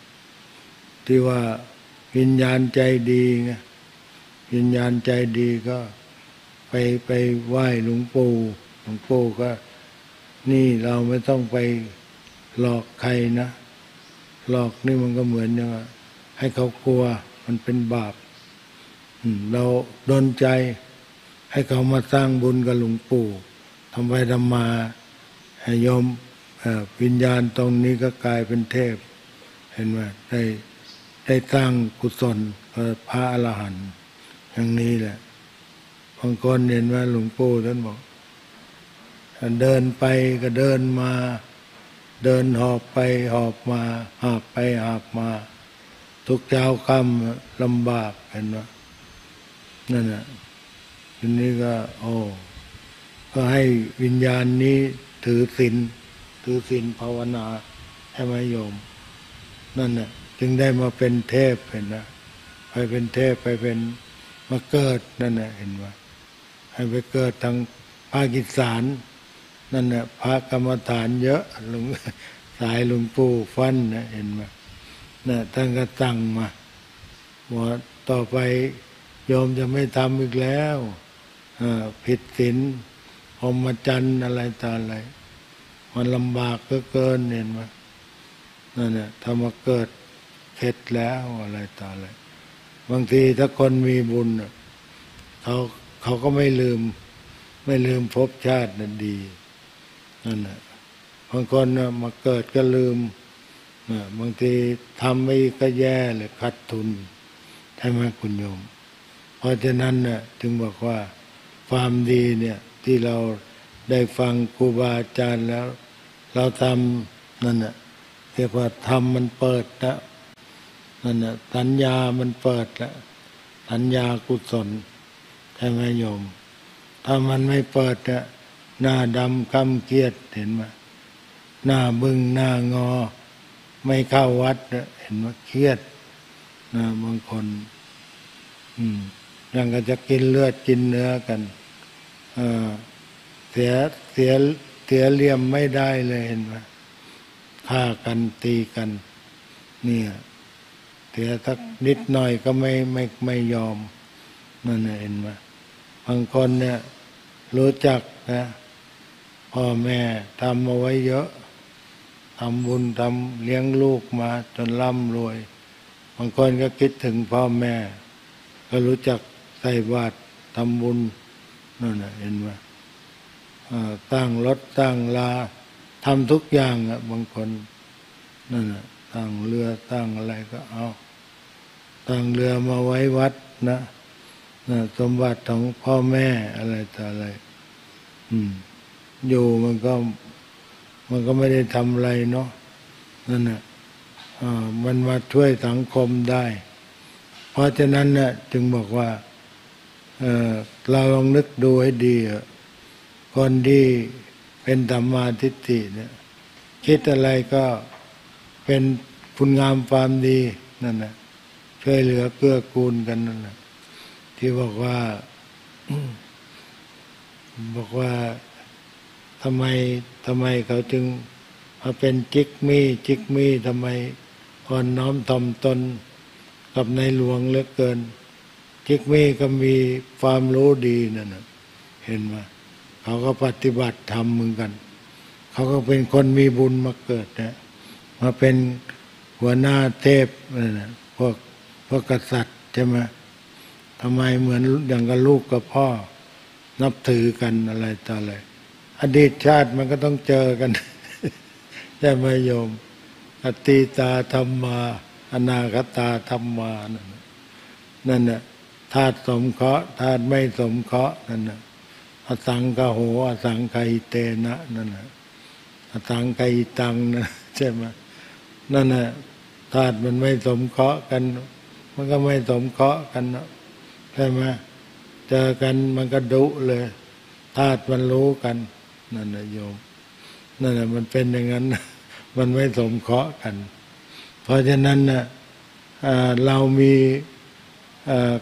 ที่ว่าวิญญาณใจดีไงวิญญาณใจดีก็ไปไปไหว้หลวงปู่หลวงปู่ก็ นี่เราไม่ต้องไปหลอกใครนะหลอกนี่มันก็เหมือนอย่างให้เขากลัวมันเป็นบาปเราดนใจ ให้เขามาสร้างบุญกับหลวงปู่ทำไปทำมาให้ยมวิญญาณตรงนี้ก็กลายเป็นเทพ เห็นไหมได้ได้สร้างกุศลพระอรหันต์อย่างนี้แหละบางคนเห็นว่าหลวงปู่ท่านบอกเดินไปก็เดินมา เดินหอบไปหอบมาหอบไปหอบมา ทุกเช้าคำลำบากเห็นไหมนั่นน่ะทีนี้ก็ โอ้ก็ให้วิญญาณนี้ถือศีลถือศีลภาวนาให้มโยม นั่นน่ะจึงได้มาเป็นเทพเห็นนะไปเป็นเทพไปเป็นมาเกิดนั่นน่ะเห็นว่าให้ไปเกิดทางภาคอีสานนั่นแหละพระกรรมฐานเยอะหลวงสายหลวงปู่ฟันนะเห็นไหมนะท่านก็ตั้งมาว่าต่อไปโยมจะไม่ทำอีกแล้วผิดศีลพรมจรรย์อะไรต่ออะไร มันลำบากก็เกินเห็นไหม นั่นเนี่ยถ้ามาเกิดเข็ดแล้วอะไรต่ออะไรบางทีถ้าคนมีบุญเขาเขาก็ไม่ลืม ไม่ลืมภพชาตินั่นดีนั่นแหละบางคนมาเกิดก็ลืมบางทีทำไม่ก็แย่เลยขาดทุนใช่ไหมคุณโยม เพราะฉะนั้นเนี่ยจึงบอกว่าความดีเนี่ยที่เราได้ฟังครูบาอาจารย์แล้ว เราทำนั่นน่ะ เรียกว่าทำมันเปิดแล้วนั่นน่ะสัญญามันเปิดล้วสัญญากุศลใช่ไหมโยม ถ้ามันไม่เปิดอะหน้าดำคำเกียดเห็นไหมหน้าบึงหน้างอ ไม่เข้าวัดเห็นว่าเครียดนะบางคน อืมยังก็จะกินเลือดกินเนื้อกันเสียเสียเสียเลี่ยมไม่ได้เลยเห็นไหม ฆ่ากันตีกัน เนี่ยเสียสักนิดหน่อยก็ไม่ไม่ไม่ยอมนั่นเห็นไหมบางคนเนี่ยรู้จักนะพ่อแม่ทำเอาไว้เยอะทำบุญทำเลี้ยงลูกมาจนร่ำรวย บางคนก็คิดถึงพ่อแม่ ก็รู้จักใส่บาตรทำบุญนั่นเห็นไหมตั้งรถตั้งลา ทำทุกอย่างอะบางคนนั่นตั้งเรือตั้งอะไรก็เอาตั้งเรือมาไว้วัดนะนะสมบัติของพ่อแม่อะไรต่ออะไร อืม อยู่มันก็ มันก็ไม่ได้ทำอะไรเนาะนั่นน่ะมันมาช่วยสังคมได้ เพราะฉะนั้นเนี่ยจึงบอกว่าเเราลองนึกดูให้ดีคนที่ เป็นธรรมาทิฏฐิเนี่ยคิดอะไรก็เป็นคุณงามความดีนั่นแหละช่วยเหลือเกื้อกูลกันนั่นแหละที่บอกว่าบอกว่าทำไมทำไมเขาจึงมาเป็นจิกมีจิกมีทำไมอ่อนน้อมถ่อมตนกับในหลวงเหลือเกินจิกมีก็มีความรู้ดีนั่นนะเห็นไหม เขาก็ปฏิบัติธรรมเหมือนกัน เขาก็เป็นคนมีบุญมาเกิดนะมาเป็นหัวหน้าเทพนะพวกพวกกษัตริย์ใช่ไหมทำไมเหมือนอย่างกับลูกกับพ่อ นับถือกันอะไรต่ออะไรอดีตชาติมันก็ต้องเจอกันใช่ไหมโยม อตีตาธรรมา อนาคตาธรรมานั่นน่ะธาตุสมเคราะห์ธาตุไม่สมเคราะห์นั่นน่ะ อสังกโหอสังไกเตนะนั่นน่ะอสังไกตังนะใช่ไหมนั่นน่ะธาตุมันไม่สมเคราะห์กัน มันก็ไม่สมเคราะห์กันนะใช่ไหมเจอกันมันก็ดุเลยธาตุมันรู้กันนั่นนะโยมนั่นแหะมันเป็นอย่างนั้น มันไม่สมเคราะห์กัน เพราะฉะนั้นนะเรามี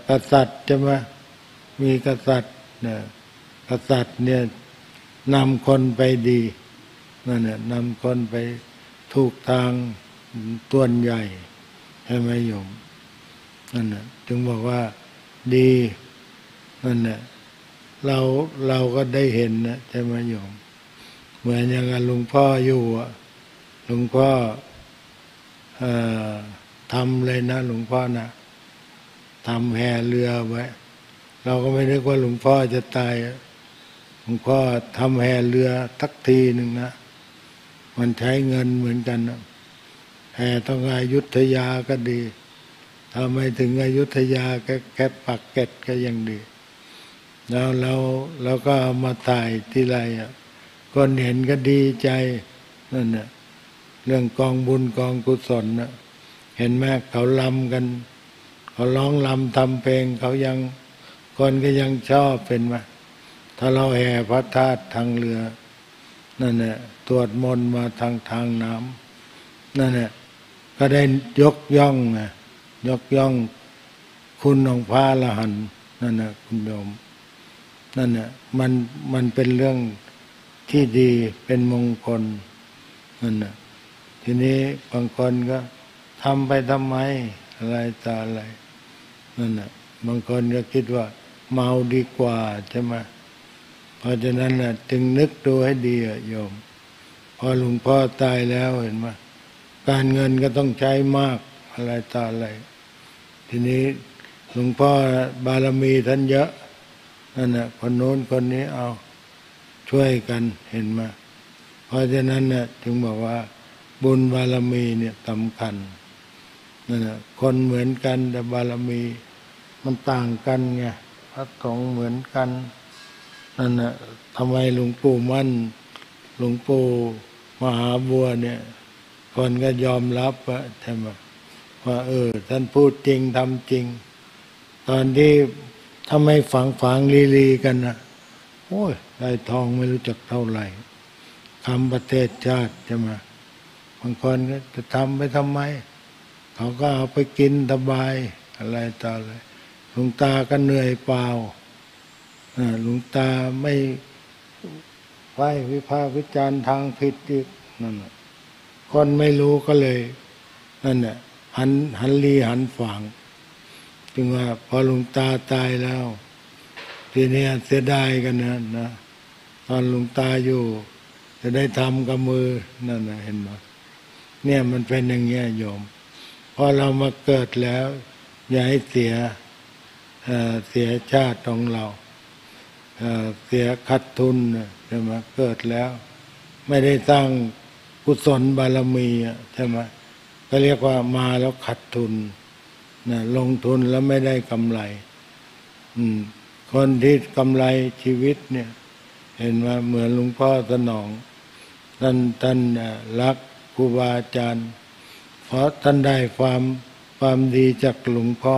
กษัตริย์ใช่ไหมมีกษัตริย์เนี่ย ษัตริย์เนี่ยนำคนไปดีนั่นแหละนำคนไปถูกทางตัวใหญ่ใช่ไหมโยมนั่นแหละจึงบอกว่าดีนั่นแหละเราเราก็ได้เห็นนะใช่ไหมโยม เหมือนอย่างหลวงพ่ออยู่อะหลวงพ่อทำเลยนะ หลวงพ่อนะทำแห่เรือไว้ เราก็ไม่นึกว่าหลวงพ่อจะตายหล วงพ่อทำแห่เรือทักทีหนึ่งนะ มันใช้เงินเหมือนกันนะแห่ต้องอายุทยาก็ดีถ้าไม่ถึงอายุทยาก็แค่ปักเก็ตก็ยังดี แล้วเราเราก็เอามาถ่ายที่ไรอะคนเห็นก็ดีใจนั่นน่ะเรื่องกองบุญกองกุศลนะเห็นไหมเขาลำกัน เขาร้องลำทำเพลง เขายังคนก็ยังชอบเป็นไหม ถ้าเราแห่พระธาตุทางเรือนั่นแหละตรวจมนมาทางทางน้ำนั่นแหละก็ได้ยกย่องไงยกย่องคุณของพระละหันนั่นนะคุณโยมนั่นน่ะมันมันเป็นเรื่องที่ดีเป็นมงคลนั่นน่ะทีนี้บางคนก็ทำไปทำไมอะไรต่อะไรนั่นน่ะบางคนก็คิดว่าเมาดีกว่าใช่ไหม เพราะฉะนั้นน่ะจึงนึกดูให้ดีอะโยม พอหลวงพ่อตายแล้วเห็นไหมการเงินก็ต้องใช้มากอะไรต่ออะไร ทีนี้หลวงพ่อบารมีท่านเยอะนั่นน่ะคนโน้นคนนี้เอาช่วยกันเห็นไหมเพราะฉะนั้นน่ะจึงบอกว่า บุญบารมีเนี่ยสำคัญนั่นน่ะคนเหมือนกันแต่บารมี มันต่างกันไงพระสงฆ์เหมือนกัน นั่นนะทำไมหลวงปู่มั่น หลวงปู่มหาบัวเนี่ย คนก็ยอมรับว่าใช่ไหมว่าเออ ท่านพูดจริงทำจริง ตอนที่ถ้าไม่ฝังฝังลีลีกันนะโอ้ยได้ทองไม่รู้จักเท่าไหร่คำประเทศชาติใช่ไหมบางคนก็จะทำไปทำไม เขาก็เอาไปกินสบายอะไรต่ออะไรหลวงตาก็เหนื่อยเปล่า หลวงตาไม่ไฟวิพากษ์วิจารณ์ทางผิดอีกนั่นน่ะคนไม่รู้ก็เลยนั่นน่ะหันหันลีหันฝังจึงว่าพอหลวงตาตายแล้ว ทีนี้เสียดายกันนะนะตอนหลวงตาอยู่ จะได้ทำกับมือนั่นนะเห็นไหมเนี่ยมันเป็นอย่างเงี้ยโยมพอเรามาเกิดแล้ว อย่าให้เสียเเสียชาติของเรา เสียขาดทุนใช่ไหมเกิดแล้ว ไม่ได้สร้างกุศลบารมีใช่ไหมก็เรียกว่ามาแล้วขาดทุนนะลงทุนแล้วไม่ได้กำไร อืม คนที่กำไรชีวิตเนี่ย เห็นว่าเหมือนหลวงพ่อสนองท่านท่านรักครูบาอาจารย์ เพราะท่านได้ความความดีจากหลวงพ่อ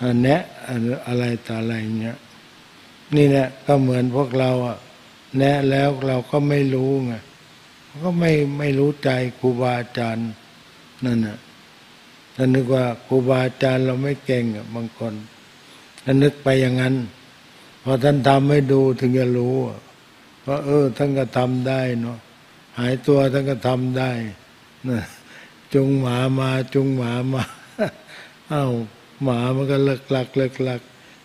อ่าแนะอะไรต่ออะไรเงี้ย นี่แหละก็เหมือนพวกเราอะแนะแล้วเราก็ไม่รู้ไงก็ไม่ไม่รู้ใจครูบาอาจารย์นั่นน่ะท่านนึกว่าครูบาอาจารย์เราไม่เก่งอะบางคนท่านนึกไปอย่างนั้นพอท่านทำให้ดูถึงจะรู้ว่าเออ ท่านก็ทำได้เนาะหายตัวท่านก็ทำได้นะจุงหมามาจุงหมามา เอ้าหมามันก็เลิกลักเลิกลัก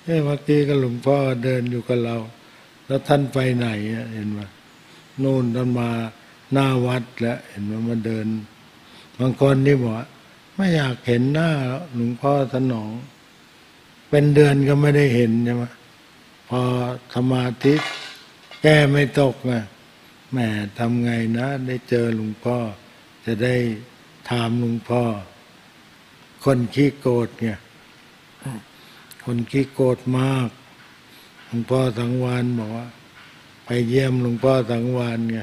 เมื่อกี้ก็หลวงพ่อเดินอยู่กับเรา แล้วท่านไปไหนเห็นไหมนู่นท่านมาหน้าวัดแล้วเห็นไหมมาเดิน บางคนนี่บอกว่าไม่อยากเห็นหน้าหลวงพ่อสนอง เป็นเดือนก็ไม่ได้เห็นใช่ไหมพอสมาธิแก้ไม่ตกไงแหมทำไงนะ ได้เจอหลวงพ่อ จะได้ถามหลวงพ่อ คนขี้โกรธไง คนขี้โกรธมาก หลวงพ่อสังวานบอกว่า ไปเยี่ยมหลวงพ่อสังวานไง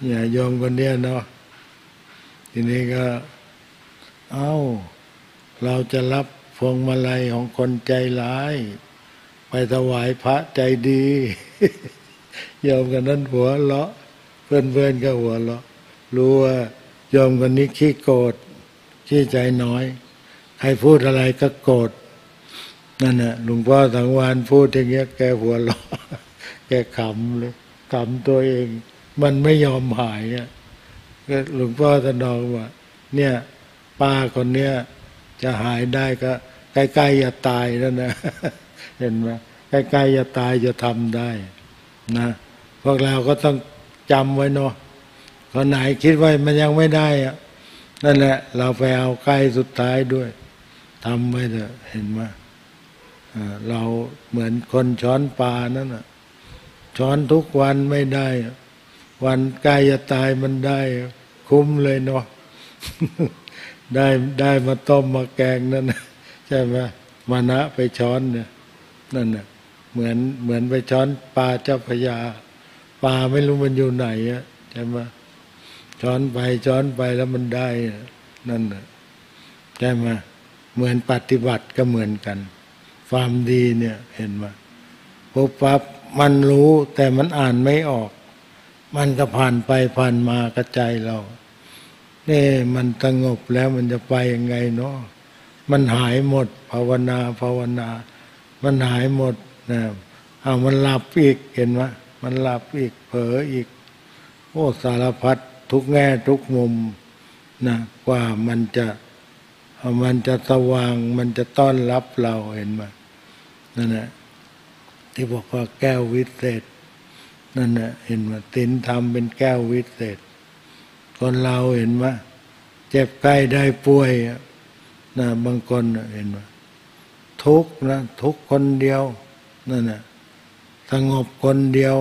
เนี่ยโยมคนเนี้ยเนาะทีนี้ก็ เอ้า เราจะรับพวงมาลัยของคนใจร้าย ไปถวายพระใจดีโยมกันนั้นหัวเราะ เพื่อนเพื่อนๆก็หัวเราะ รู้ว่าโยมคนนี้ขี้โกรธขี้ใจน้อย ใครพูดอะไรก็โกรธ นั่นน่ะหลวงพ่อสังวานพูดอย่างเงี้ยแกหัวเราะแกขำเลยขำตัวเอง มันไม่ยอมหายอะก็หลวงพ่อตะนองว่า เนี่ยป้าคนเนี้ยจะหายได้ก็ใกล้ๆจะตายแล้วนะ เห็นไหมใกล้ๆจะตายจะทำได้นะพวกเราก็ต้องจำไว้เนาะคนไหนคิดว่ามันยังไม่ได้อะนั่นแหละ เราไปเอาใกล้สุดท้ายด้วยทำไว้เถอะเห็นไหม เราเหมือนคนช้อนปลานั่นน่ะช้อนทุกวันไม่ได้ วันใกล้จะตายมันได้ คุ้มเลยเนาะได้ได้มาต้มมาแกงนั่นใช่ไหมมานะไปช้อนเนี่ยนั่นน่ะเหมือนเหมือนไปช้อนปลาเจ้าพระยาปลาไม่รู้มันอยู่ไหนอะใช่ไหมช้อนไปช้อนไปแล้วมันได้นั่นน่ะใช่ไหมเหมือนปฏิบัติก็เหมือนกัน ความดีเนี่ยเห็นไหมปุ๊บปั๊บมันรู้แต่มันอ่านไม่ออก มันก็ผ่านไปผ่านมากระใจเราเนี่มันสงบแล้วมันจะไปยังไงเนาะมันหายหมด ภาวนาภาวนา มันหายหมดนะเอามันหลับอีกเห็นไหมมันหลับอีกเผลออีก โอ้สารพัดทุกแง่ทุกมุมนะกว่ามันจะมันจะสว่างมันจะต้อนรับเราเห็นไหม นั่นแหละที่บอกว่าแก้ววิเศษนั่นแหละเห็นไหมตินทำเป็นแก้ววิเศษคนเราเห็นไหมเจ็บใกล้ได้ป่วยนะบางคนเห็นไหมทุกนะทุกคนเดียวนั่นแหละสงบคนเดียว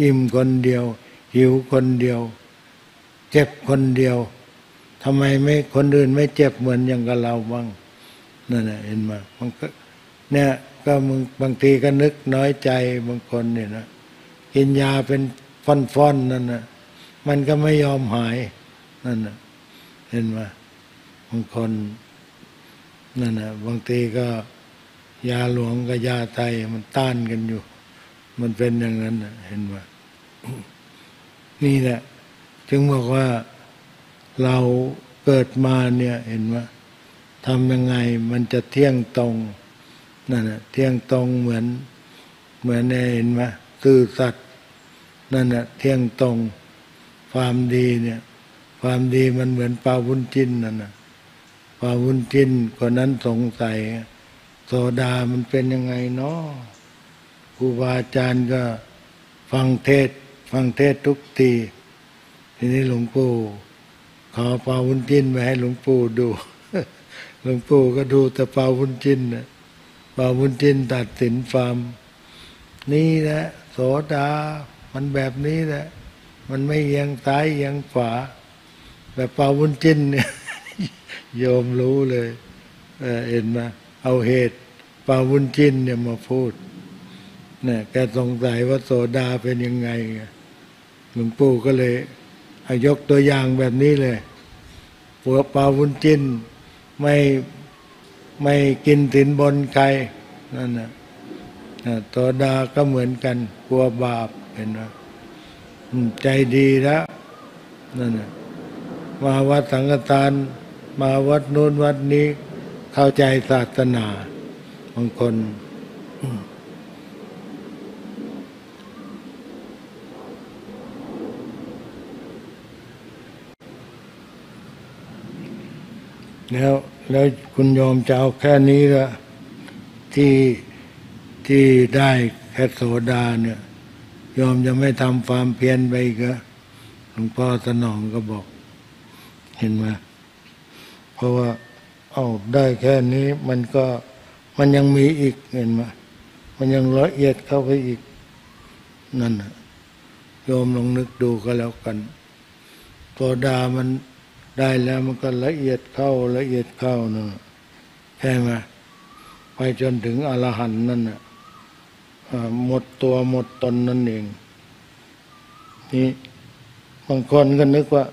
อิ่มคนเดียว หิวคนเดียว เจ็บคนเดียวทำไมไม่คนอื่นไม่เจ็บเหมือนอย่างกับเราบ้างนั่นแหละเห็นไหมมันก็เนี่ย ก็มึงบางทีก็นึกน้อยใจบางคนเนี่ยนะกินยาเป็นฟ่อนๆนั่นนะมันก็ไม่ยอมหายนั่นนะเห็นไหมบางคนนั่นนะบางทีก็ยาหลวงกับยาไทยมันต้านกันอยู่ มันเป็นอย่างนั้นนะเห็นไหมนี่แหละจึงบอกว่าเราเกิดมาเนี่ยเห็นไหมทำยังไงมันจะเที่ยงตรง นั่นแหะเที่ยงตรงเหมือนเหมือนเห็นไหมซื่อสัตย์นั่นแหะเที่ยงตรง ความดีเนี่ย ความดีมันเหมือนปลาวุ้นจิ้นนั่นนะปลาวุ้นจิ้นคนนั้นสงสัยโซดามันเป็นยังไงเนาะครูบาอาจารย์ก็ฟังเทศ ฟังเทศทุกทีทีนี้หลวงปู่ขอปลาวุ้นจิ้นมาให้หลวงปู่ดู หลวงปู่ก็ดูแต่ปลาวุ้นจิ้นนะ ปลาวุ้นจิ้นตัดสินฟาร์มนี่แหละโสดา มันแบบนี้แหละ มันไม่เอียงซ้ายเอียงขวาแบบปลาวุ้นจิ้นเนี่ยโยมรู้เลยเเห็นมาเอาเหตุปลาวุ้นจิ้นเนี่ยมาพูดเนี่ยแกสงสัยว่าโสดาเป็นยังไงหลวงปู่ก็เลยยกตัวอย่างแบบนี้เลยปัวปลาวุ้นจิ้นไม่ ไม่กินสินบนใครนั่นนะตัวดาก็เหมือนกัน กลัวบาปเห็นไหมใจดีแล้วนั่นนะมาวัดสังฆทาน มาวัดโน้นวัดนี้ เข้าใจศาสนาบางคนแล้ว แล้วคุณยอมจะเอาแค่นี้ละที่ที่ได้แค่โสดาเนี่ยยอมจะไม่ทำความเพียรไปก็หลวงพ่อสนองก็บอก เห็นไหมเพราะว่าเอาได้แค่นี้มันก็มันยังมีอีกเห็นไหมมันยังละเอียดเข้าไปอีก นั่นนะโยมลองนึกดูก็แล้วกันโสดามัน ได้แล้วมันก็ละเอียดเข้าละเอียดเข้าเนะใช่ไหมไปจนถึงอรหันต์นั่นน่ะหมดตัวหมดตนนั่นเองนี่บางคนก็นึกว่า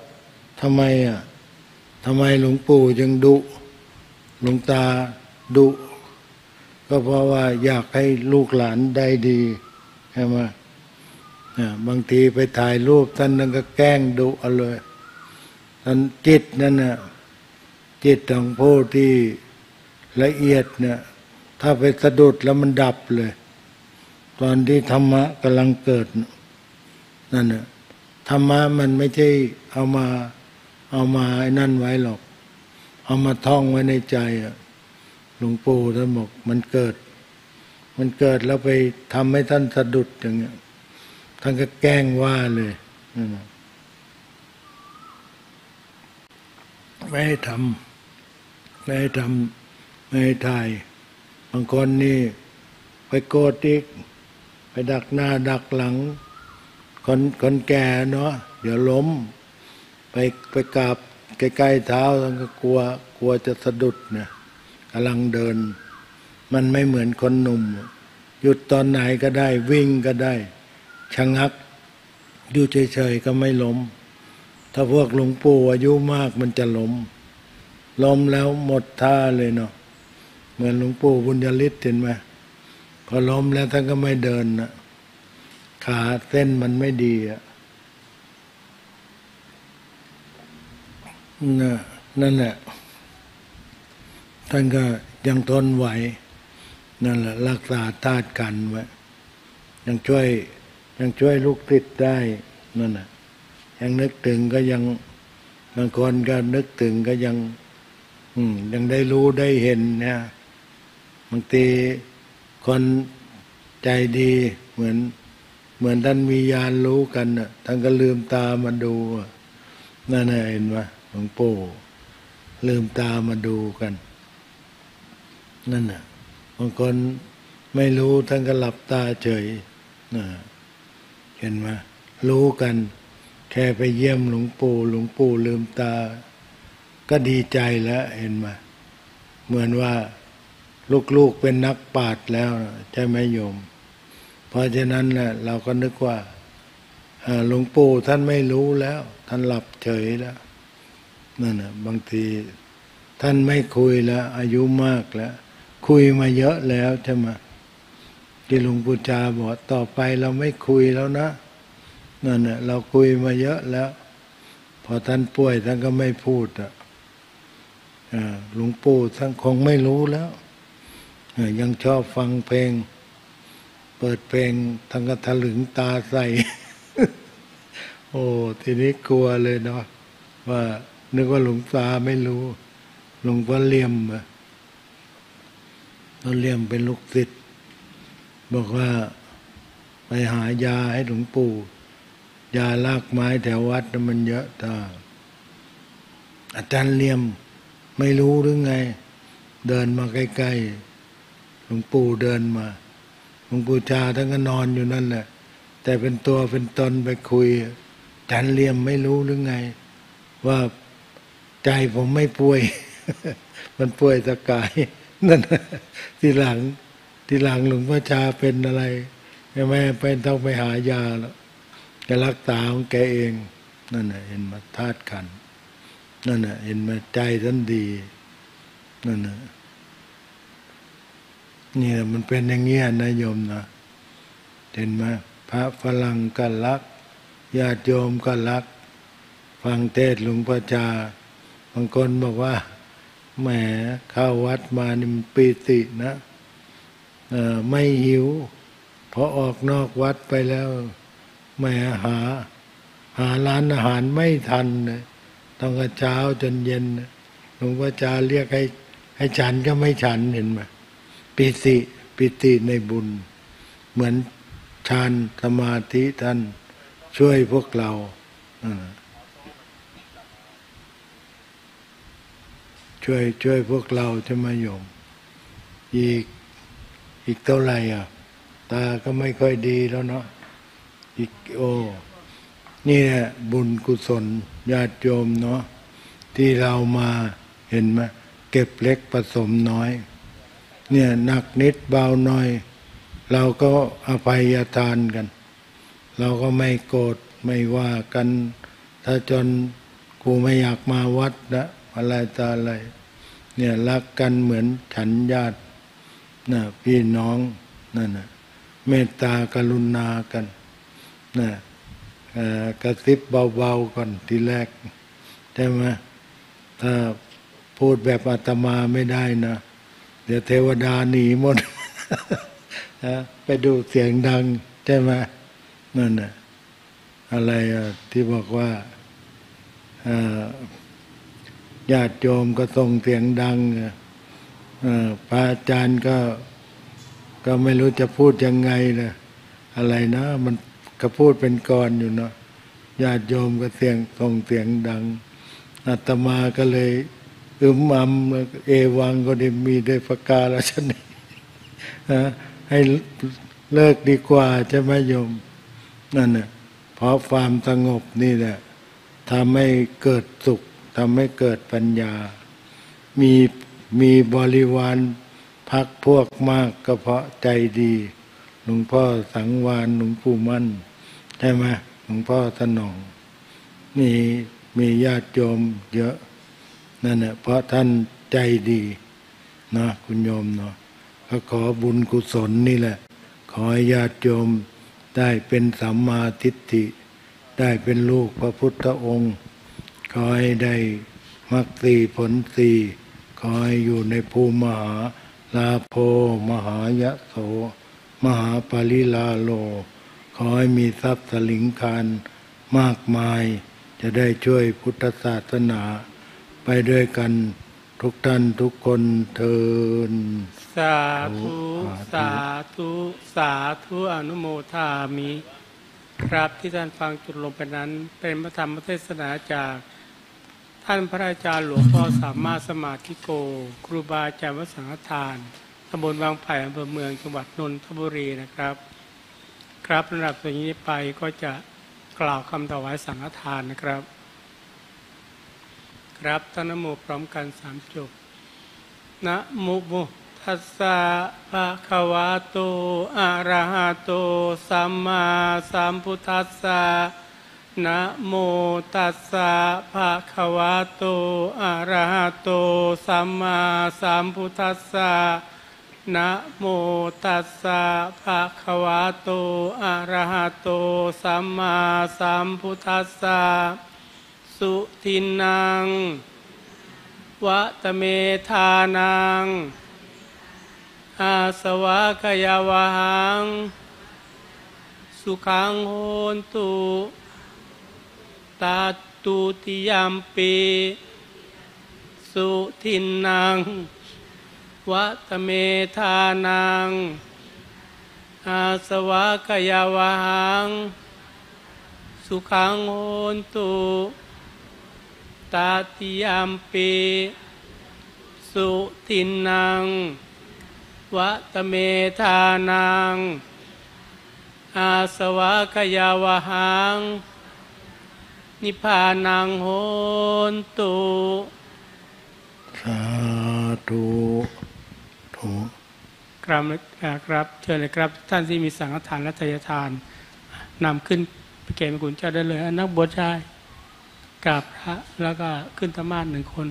ทำไมอะทำไมหลวงปู่จึงดุหลวงตาดุก็เพราะว่าอยากให้ลูกหลานได้ดีใช่ไหมบางทีไปถ่ายรูปท่านนั่นก็แกล้งดุเอาเลย อันจิตนั่นน่ะจิตของผู้ที่ละเอียดเนี่ยถ้าไปสะดุดแล้วมันดับเลย ตอนที่ธรรมะกำลังเกิดนั่นน่ะธรรมะมันไม่ใช่เอามาเอามาไอ้นั่นไว้หรอก เอามาท่องไว้ในใจอะหลวงปู่ท่านบอกมันเกิด มันเกิดแล้วไปทำให้ท่านสะดุดอย่างเงี้ยท่านก็แกล้งว่าเลยนั่น ไม่ให้ทำไม่ให้ทำไม่ให้ถ่าย บางคนนี่ไปโกดอีกไปดักหน้าดักหลัง คนคนแก่เนาะเดี๋ยวล้ม ไปไปกราบใกล้ๆเท้าแล้วก็กลัวกลัวจะสะดุดเนี่ยกำลังเดิน มันไม่เหมือนคนหนุ่ม หยุดตอนไหนก็ได้วิ่งก็ได้ชะงักอยู่เฉยๆก็ไม่ล้ม ถ้าพวกหลวงปู่อายุมากมันจะล้ม ล้มแล้วหมดท่าเลยเนาะ เหมือนหลวงปู่บุญญาลิศเห็นไหมพอล้มแล้วท่านก็ไม่เดินนะขาเส้นมันไม่ดีอะน่ะนั่นแหละ ท่านก็ยังทนไหว นั่นแหละ รักษาธาตุกันไว้ ยังช่วยยังช่วยลูกติดได้ นั่นแหละ ยังนึกถึงก็ยังบางคนก็นึกถึงก็ยัง อืยังได้รู้ได้เห็นนี่ยบางทีคนใจดีเหมือน เหมือนท่านมียานรู้กันน่ะท่านก็ลืมตามาดูนั่นเห็นไหมหลวงปู่ลืมตามาดูกัน นั่นน่ะบางคนไม่รู้ท่านก็หลับตาเฉยนะเห็นไหมรู้กัน แค่ไปเยี่ยมหลวงปู่หลวงปู่ลืมตา ก็ดีใจแล้วเห็นไหมเหมือนว่าลูกๆเป็นนักปราชญ์แล้วใช่ไหมโยม เพราะฉะนั้นแหละเราก็นึกว่าหลวงปู่ท่านไม่รู้แล้ว ท่านหลับเฉยแล้วนั่นนะบางทีท่านไม่คุยแล้ว อายุมากแล้ว คุยมาเยอะแล้วใช่ไหมที่หลวงปู่จาบอกต่อไปเราไม่คุยแล้วนะ นั่นน่ะเราคุยมาเยอะแล้ว พอท่านป่วยท่านก็ไม่พูดอะหลวงปู่ท่านคงไม่รู้แล้วยังชอบฟังเพลง เปิดเพลงท่านก็ถลึงตาใส่ โอ้ทีนี้กลัวเลยเนาะว่านึกว่าหลวงตาไม่รู้หลวงพ่อเลี่ยมอะเราเลี่ยมเป็นลูกศิษย์บอกว่าไปหายาให้หลวงปู่ ยาลากไม้แถววัดมันเยอะตาอาจารย์เลี่ยมไม่รู้หรือไง เดินมาใกล้ๆหลวงปู่เดินมาหลวงปู่ชาท่านก็นอนอยู่นั่นแหละ แต่เป็นตัวเป็นตนไปคุยอาจารย์เลี่ยมไม่รู้หรือไง ว่าใจผมไม่ป่วย มันป่วยสกายนั่นทีหลัง ทีหลังหลวงพ่อชาเป็นอะไรแม่เป็นต้องไปหายาแล้ว แกรักษาของแกเองนั่นน่ะเห็นมาธาตุขันนั่นน่ะเห็นมาใจท่านดีนั่นน่ะนี่มันเป็นอย่างเงี้ยนะโยมนะเห็นไหมพระฝรั่งก็รักญาติโยมก็รัก ฟังเทศหลวงพ่อชาบางคนบอกว่าแหมเข้าวัดมานี่มันปีตินะไม่หิวพอออกนอกวัดไปแล้ว แหมหา หาร้านอาหารไม่ทันเลยต้องกระเช้าจนเย็นหลวงพ่อจาเรียกให้ให้ฉันก็ไม่ฉันเห็นไหมปิติปิติในบุญ เหมือนฌานสมาธิท่านช่วยพวกเราช่วยช่วยพวกเราจะมาโยมอีกอีกเท่าไหร่อะ ตาก็ไม่ค่อยดีแล้วเนาะ อีกโอ้นี่แหละบุญกุศลญาติโยมเนาะที่เรามาเห็นไหมเก็บเล็กผสมน้อย เนี่ยหนักนิดเบาหน่อย เราก็อภัยทานกัน เราก็ไม่โกรธไม่ว่ากัน ถ้าจนกูไม่อยากมาวัดนะอะไรตาอะไร เนี่ยรักกันเหมือนฉันญาตินะพี่น้องนั่นนะเมตตากรุณากัน นะกระซิบเบาๆก่อนทีแรกใช่ไหมถ้าพูดแบบอาตมาไม่ได้นะ เดี๋ยวเทวดาหนีหมดนะไปดูเสียงดังใช่ไหมนั่นนะอะไรที่บอกว่าญาติโยมก็ส่งเสียงดังพระอาจารย์ก็ก็ไม่รู้จะพูดยังไงนะอะไรนะ มัน ก็พูดเป็นกรอยู่เนาะญาติโยมก็เสียงส่งเสียงดังอาตมาก็เลยอึมอำเอวังก็ได้มีได้ประกาศชนีนะให้เลิกดีกว่าใช่ไหมโยมนั่นน่ะเพราะความสงบนี่แหละทำให้เกิดสุขทำให้เกิดปัญญา มีมีบริวารพักพวกมากก็เพราะใจดี หลวงพ่อสังวานหลวงปู่มั่น ใช่ไหมหลวงพ่อสนองนี่มีญาติโยมเยอะนั่นแหละเพราะท่านใจดีนะคุณโยมเนาะก็ขอบุญกุศลนี่แหละ ขอให้ญาติโยมได้เป็นสัมมาทิฏฐิ ได้เป็นลูกพระพุทธองค์ ขอให้ได้มรรคสีผลสีขอให้อยู่ในภูมิมหาลาโภมหายะโส มหาปริลาโล ขอให้มีทรัพย์สลิงคารมากมาย จะได้ช่วยพุทธศาสนา ไปด้วยกันทุกท่านทุกคนเทินสาธุ สาธุ สาธุอนุโมทามิ ครับที่ท่านฟังจุดลงไปนั้น เป็นพระธรรมเทศนาจาก ท่านพระอาจารย์หลวงพ่อสามารถสมาธิโก ครูบาอาจารย์วสังฆทานตำบลวังไผ่อำเภอเมืองจังหวัดนนทบุรีนะครับ ครับระดับตัวนี้ไปก็จะกล่าวคำถวายสังฆทานนะครับ ครับตั้งนโมพร้อมกันสามจบนะโมทัสสะภะคะวะโตอะระหะโตสัมมาสัมพุทธัสสะนะโมตัสสะภะคะวะโตอะระหะโตสัมมาสัมพุทธัสสะ นะโมตัสสะภะคะวะโต อะระหะโต สัมมาสัมพุทธัสสะ สุทินัง วะตะเมธานัง อาสวะขยาวหัง สุขังโหนตุตาตุติยามปี สุทินัง วะตเมธานัง อาสวะขยาวหัง สุขังโหนตุตาติยามปีสุทินังวะตเมธานัง อาสวะขยาวหัง นิพพานังโหนตุสาธุ ทุครับครับเชิญเลยครับ ท่านที่มีสังฆทานและทายทานนำขึ้นไปเกณฑ์กุญเจ้าได้เลยนักบวชชายกราบพระแล้วก็ขึ้นธรรมาสหนึ่งคน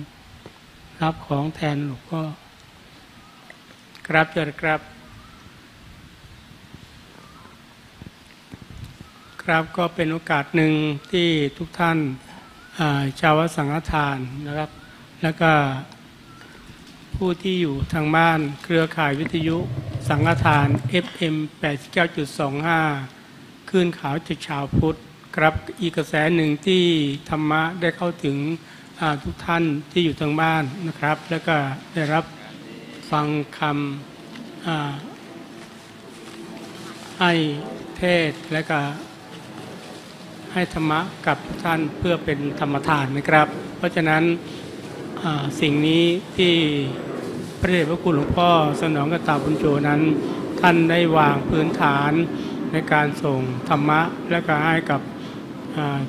รับของแทนหลวงพ่อครับเชิญครับ ครับก็เป็นโอกาสหนึ่งที่ทุกท่านชาวสังฆทานนะครับ แล้วก็ ผู้ที่อยู่ทางบ้านเครือข่ายวิทยุสังฆทาน FM 89.25คลื่นขาวจากชาวพุทธครับอีกกระแสหนึ่งที่ธรรมะได้เข้าถึงทุกท่านที่อยู่ทางบ้านนะครับ แล้วก็ได้รับฟังคำให้เทศและก็ให้ธรรมะกับทุกท่านเพื่อเป็นธรรมทานนะครับ เพราะฉะนั้น สิ่งนี้ที่พระเดชพระคุณหลวงพ่อสนองกตาบุญโจนั้น ท่านได้วางพื้นฐานในการส่งธรรมะและก็ให้กับ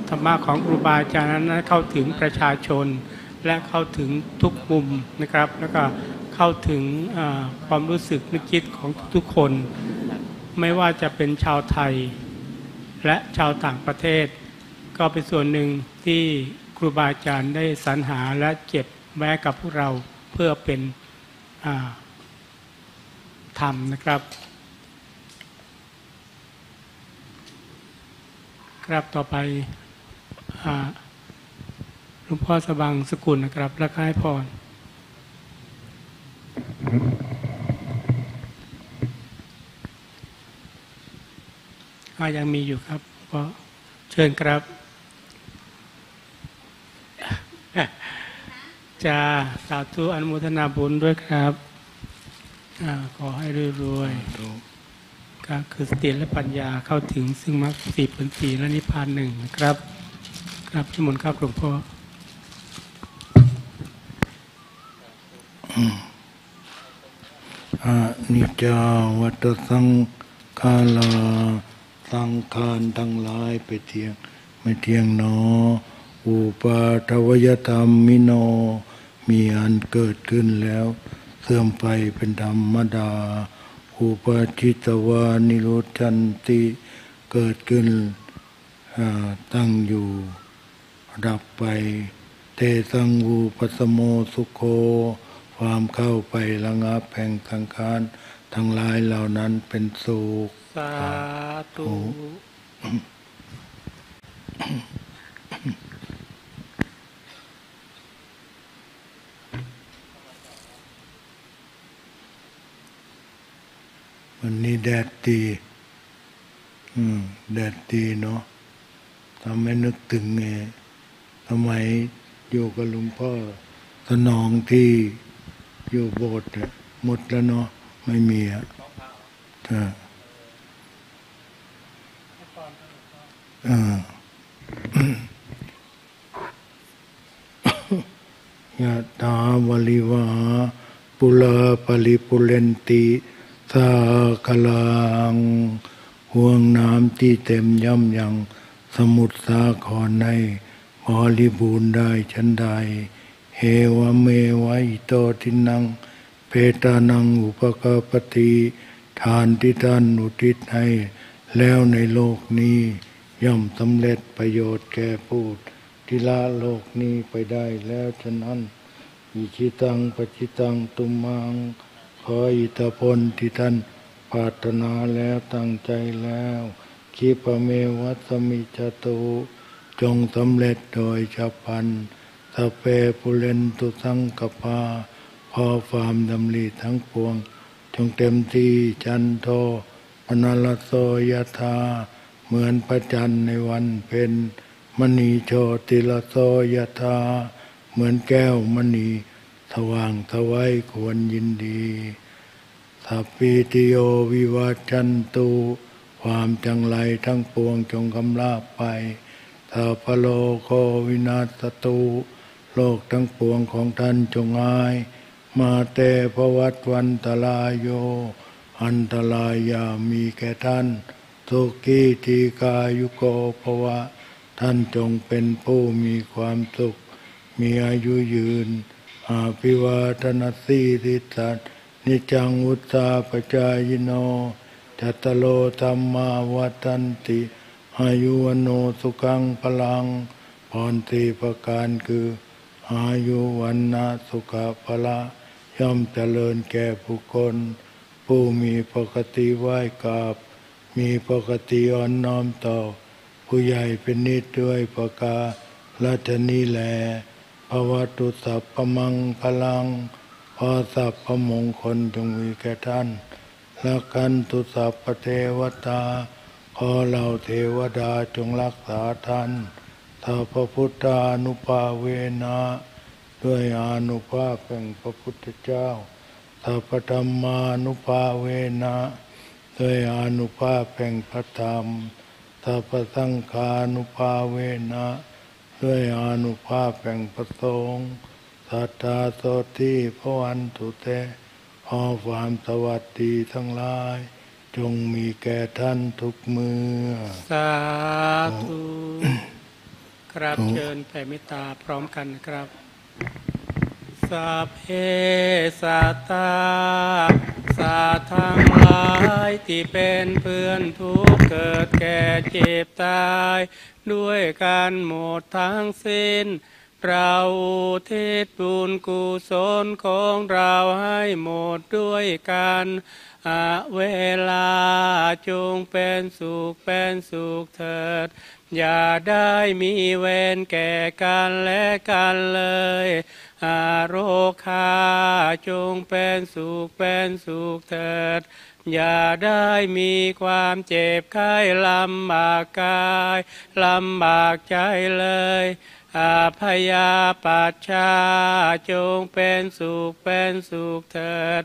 ธรรมะของครูบาอาจารย์นั้นเข้าถึงประชาชน และเข้าถึงทุกมุมนะครับ แล้วก็เข้าถึงความรู้สึกนึกคิดของทุกๆคน ไม่ว่าจะเป็นชาวไทย และชาวต่างประเทศ ก็เป็นส่วนหนึ่งที่ครูบาอาจารย์ได้สรรหาและเก็บ แว้กับพวกเราเพื่อเป็นธรรมนะครับ ครับต่อไปหลวงพ่อสบังสกุลนะครับและก็ให้พรก็ยังมีอยู่ครับก็เชิญครับ จะสาธุอนุโมทนาบุญด้วยครับอขอให้รวยๆก็คือสติและปัญญาเข้าถึงซึ่งมรรคสี่ผลสีและนิพพานหนึ่งนะครับ ครับที่มนต์ครับหลวงพ่ออนิจจาวัตสังขาราสังขารทั้งหลายไปเที่ยง ไม่เที่ยงหนอ อุปาทวยธรรมมิโน มีอันเกิดขึ้นแล้ว เสื่อมไปเป็นธรรมดา อุปาจิตวานิโรจันติเกิดขึ้นตั้งอยู่ ดับไปเตสังวูปัสโมสุโค ความเข้าไประงับแห่งสังขารทั้งหลายเหล่านั้นเป็นสุขสาธุ วันนี้แดดดี อืม แดดดีเนาะทำให้นึกถึงไงมัยอยู่กับหลวงพ่อสนองที่อยู่โบสถ์อะหมดแล้วเนาะไม่มีอะจ้ะอ่ายะตาวลิวาปุลาปลิปุเรนติ สากลังห่วงน้ำที่เต็มย่ำยังสมุทรสาครในบริบูรณ์ได้ชันใด เฮวะเมวะอิโตทินังเปตานังอุปกาปติทานที่ท่านอุทิศให้แล้วในโลกนี้ ย่อมสำเร็จประโยชน์แก่ผู้ที่ละโลกนี้ไปได้แล้วฉะนั้นอิชิตังปจิตังตุมัง ขออิทธพลที่ท่านปรารถนาแล้วตั้งใจแล้วคิปเมวัสมิจตุจงสำเร็จโดยฉับพลันสเปปุเรนตุสังกปาพอความดำริทั้งปวง จงเต็มที่จันโทปนลโสยธาเหมือนพระจันทร์ในวันเพ็ญมณีโชติลโสยธาเหมือนแก้วมณี สว่างทวายควรยินดีสัพพิติโยวิวัชชันตุความจังไรทั้งปวงจงกำลาบไปสัพพโลโควินาศตุโลกทั้งปวงของท่านจงอาย มาเตภวัตวันตรายโย อันตรายามีแก่ท่านทุกีทีกายุโกภวะ ท่านจงเป็นผู้มีความสุข มีอายุยืน อาภิวาทนาสีทิสัตนิจังอุตตาปจายโนจัตตโลธรรมาวัตันติอายุวโนสุขังพลังพรตีประการคืออายุวันนาสุขภละย่อมเจริญแก่ผู้คน ผู้มีปกติไหว้กราบ มีปกติอ่อนน้อมต่อ ผู้ใหญ่เป็นนิดด้วยประกาลัชนีแล วตุสัพพมังพลังพอสัพพมงคลจงมีแก่ท่านและกันตุสัพพเทวตา ขอเหล่าเทวดาจงรักษาท่านถ้าพระพุทธานุภาเวนะด้วยอนุภาพแห่งพระพุทธเจ้าสัพพธรรมานุภาเวนะด้วยอนุภาพแห่งพระธรรมสัพพสังฆานุภาเวนะ ด้วยอนุภาพแห่งพระสงฆ์สัทธาโสติพระวันตุเตขอความสวัสดีทั้งหลาย จงมีแก่ท่านทุกเมื่อ สาธุ ครับเชิญแผ่เมตตาพร้อมกันนะครับ สัพเพสัตตาสัตว์ทั้งหลายที่เป็นเพื่อนทุกข์เกิดแก่เจ็บตาย ด้วยกันหมดทั้งสิ้น เราอุทิศบุญกุศลของเราให้หมดด้วยกันอเวลาจงเป็นสุขเป็นสุขเถิด อย่าได้มีเวรแก่กันและกันเลย อาโรคาจงเป็นสุขเป็นสุขเถิด อย่าได้มีความเจ็บไข้ลำบากกายลำบากใจเลยอาพยาปัชชาจงเป็นสุขเป็นสุขเถิด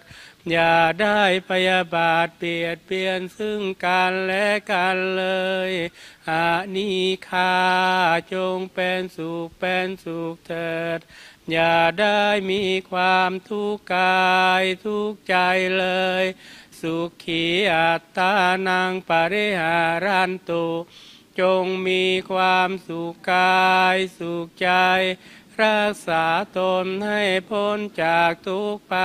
อย่าได้พยาบาทเบียดเบียนซึ่งกันและกันเลยอานิคาจงเป็นสุขเป็นสุขเถิด อย่าได้มีความทุกข์กายทุกข์ใจเลย สุขีอัตตานังปริหารันตุจงมีความสุขกายสุขใจ รักษาตนให้พ้นจากทุกไป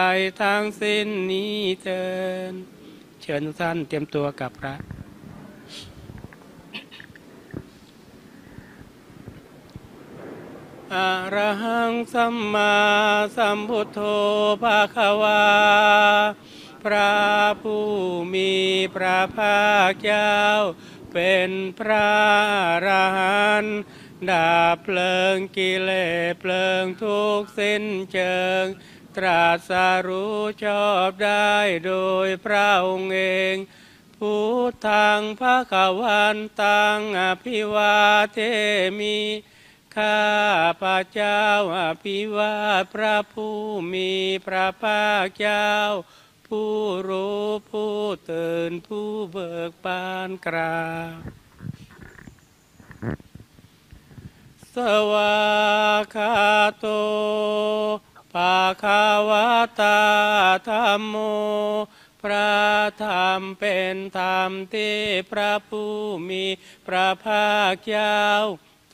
ทั้งสิ้นนี้เถินเชิญทุกท่านเตรียมตัวกับพระอรหังสัมมาสัมพุทโธภาควา พระผู้มีพระภาคเจ้า เป็นพระอรหันต์ ดับเพลิงกิเลสเพลิงทุกข์สิ้นเชิง ตรัสรู้ชอบได้โดยพระองค์เอง พุทธังภะคะวันตังอภิวาเทมิข้าพระเจ้าอภิวาพระผู้มีพระภาคเจ้า ผู้รู้ผู้ตื่นผู้เบิกบานกราบ สวากาโตภาคาวาตาธรรมโม พระธรรมเป็นธรรมที่พระผู้มีพระภาคเจ้า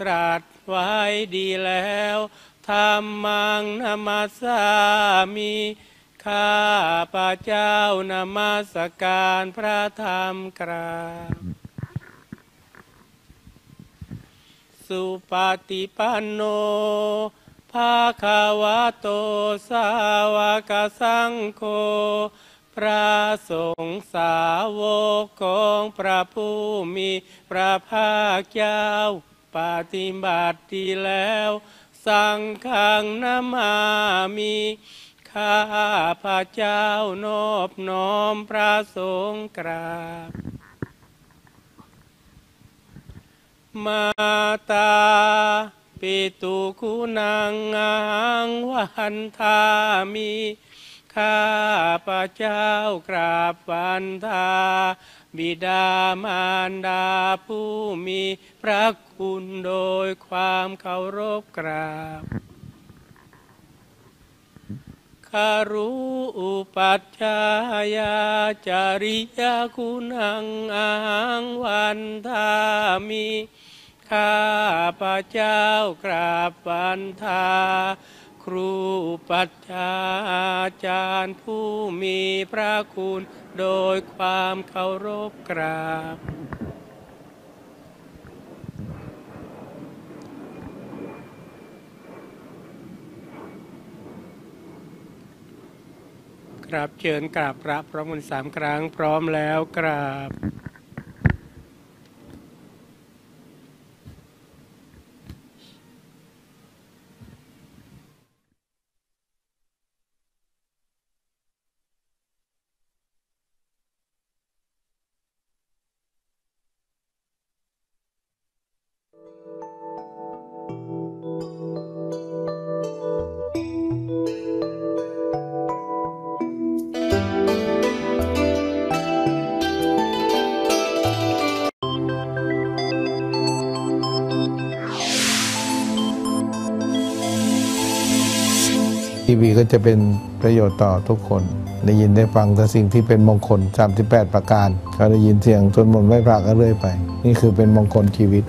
ตรัสไว้ดีแล้วธรรมังนมัสสามิข้าพระเจ้านมัสการพระธรรมกราบ สุปฏิปันโนภาคาวะโตสาวกสังโฆพระสงฆ์สาวกของพระผู้มีพระภาคเจ้าปฏิบัติดีแล้ว สังฆังนามามิข้าพระเจ้านอบน้อมพระสงฆ์กราบ มาตา ปิตุคุณังอังวันทามิข้าพระเจ้ากราบวันทา บิดามารดาผู้มีพระคุณโดยความเคารพกราบคารุอุปัชฌายาจาริยคุณังอังวันทามิ ข้าพระเจ้ากราบวันทา ครูปัชฌาอาจารย์ผู้มีพระคุณโดยความเคารพกราบกราบเชิญกราบพระพร้อมกันสามครั้งพร้อมแล้วกราบ จะเป็นประโยชน์ต่อทุกคน ได้ยินได้ฟังแต่สิ่งที่เป็นมงคล 38 ประการ ก็ได้ยินเสียงจนมนต์ไหว้พระก็เรื่อยไป นี่คือเป็นมงคลชีวิต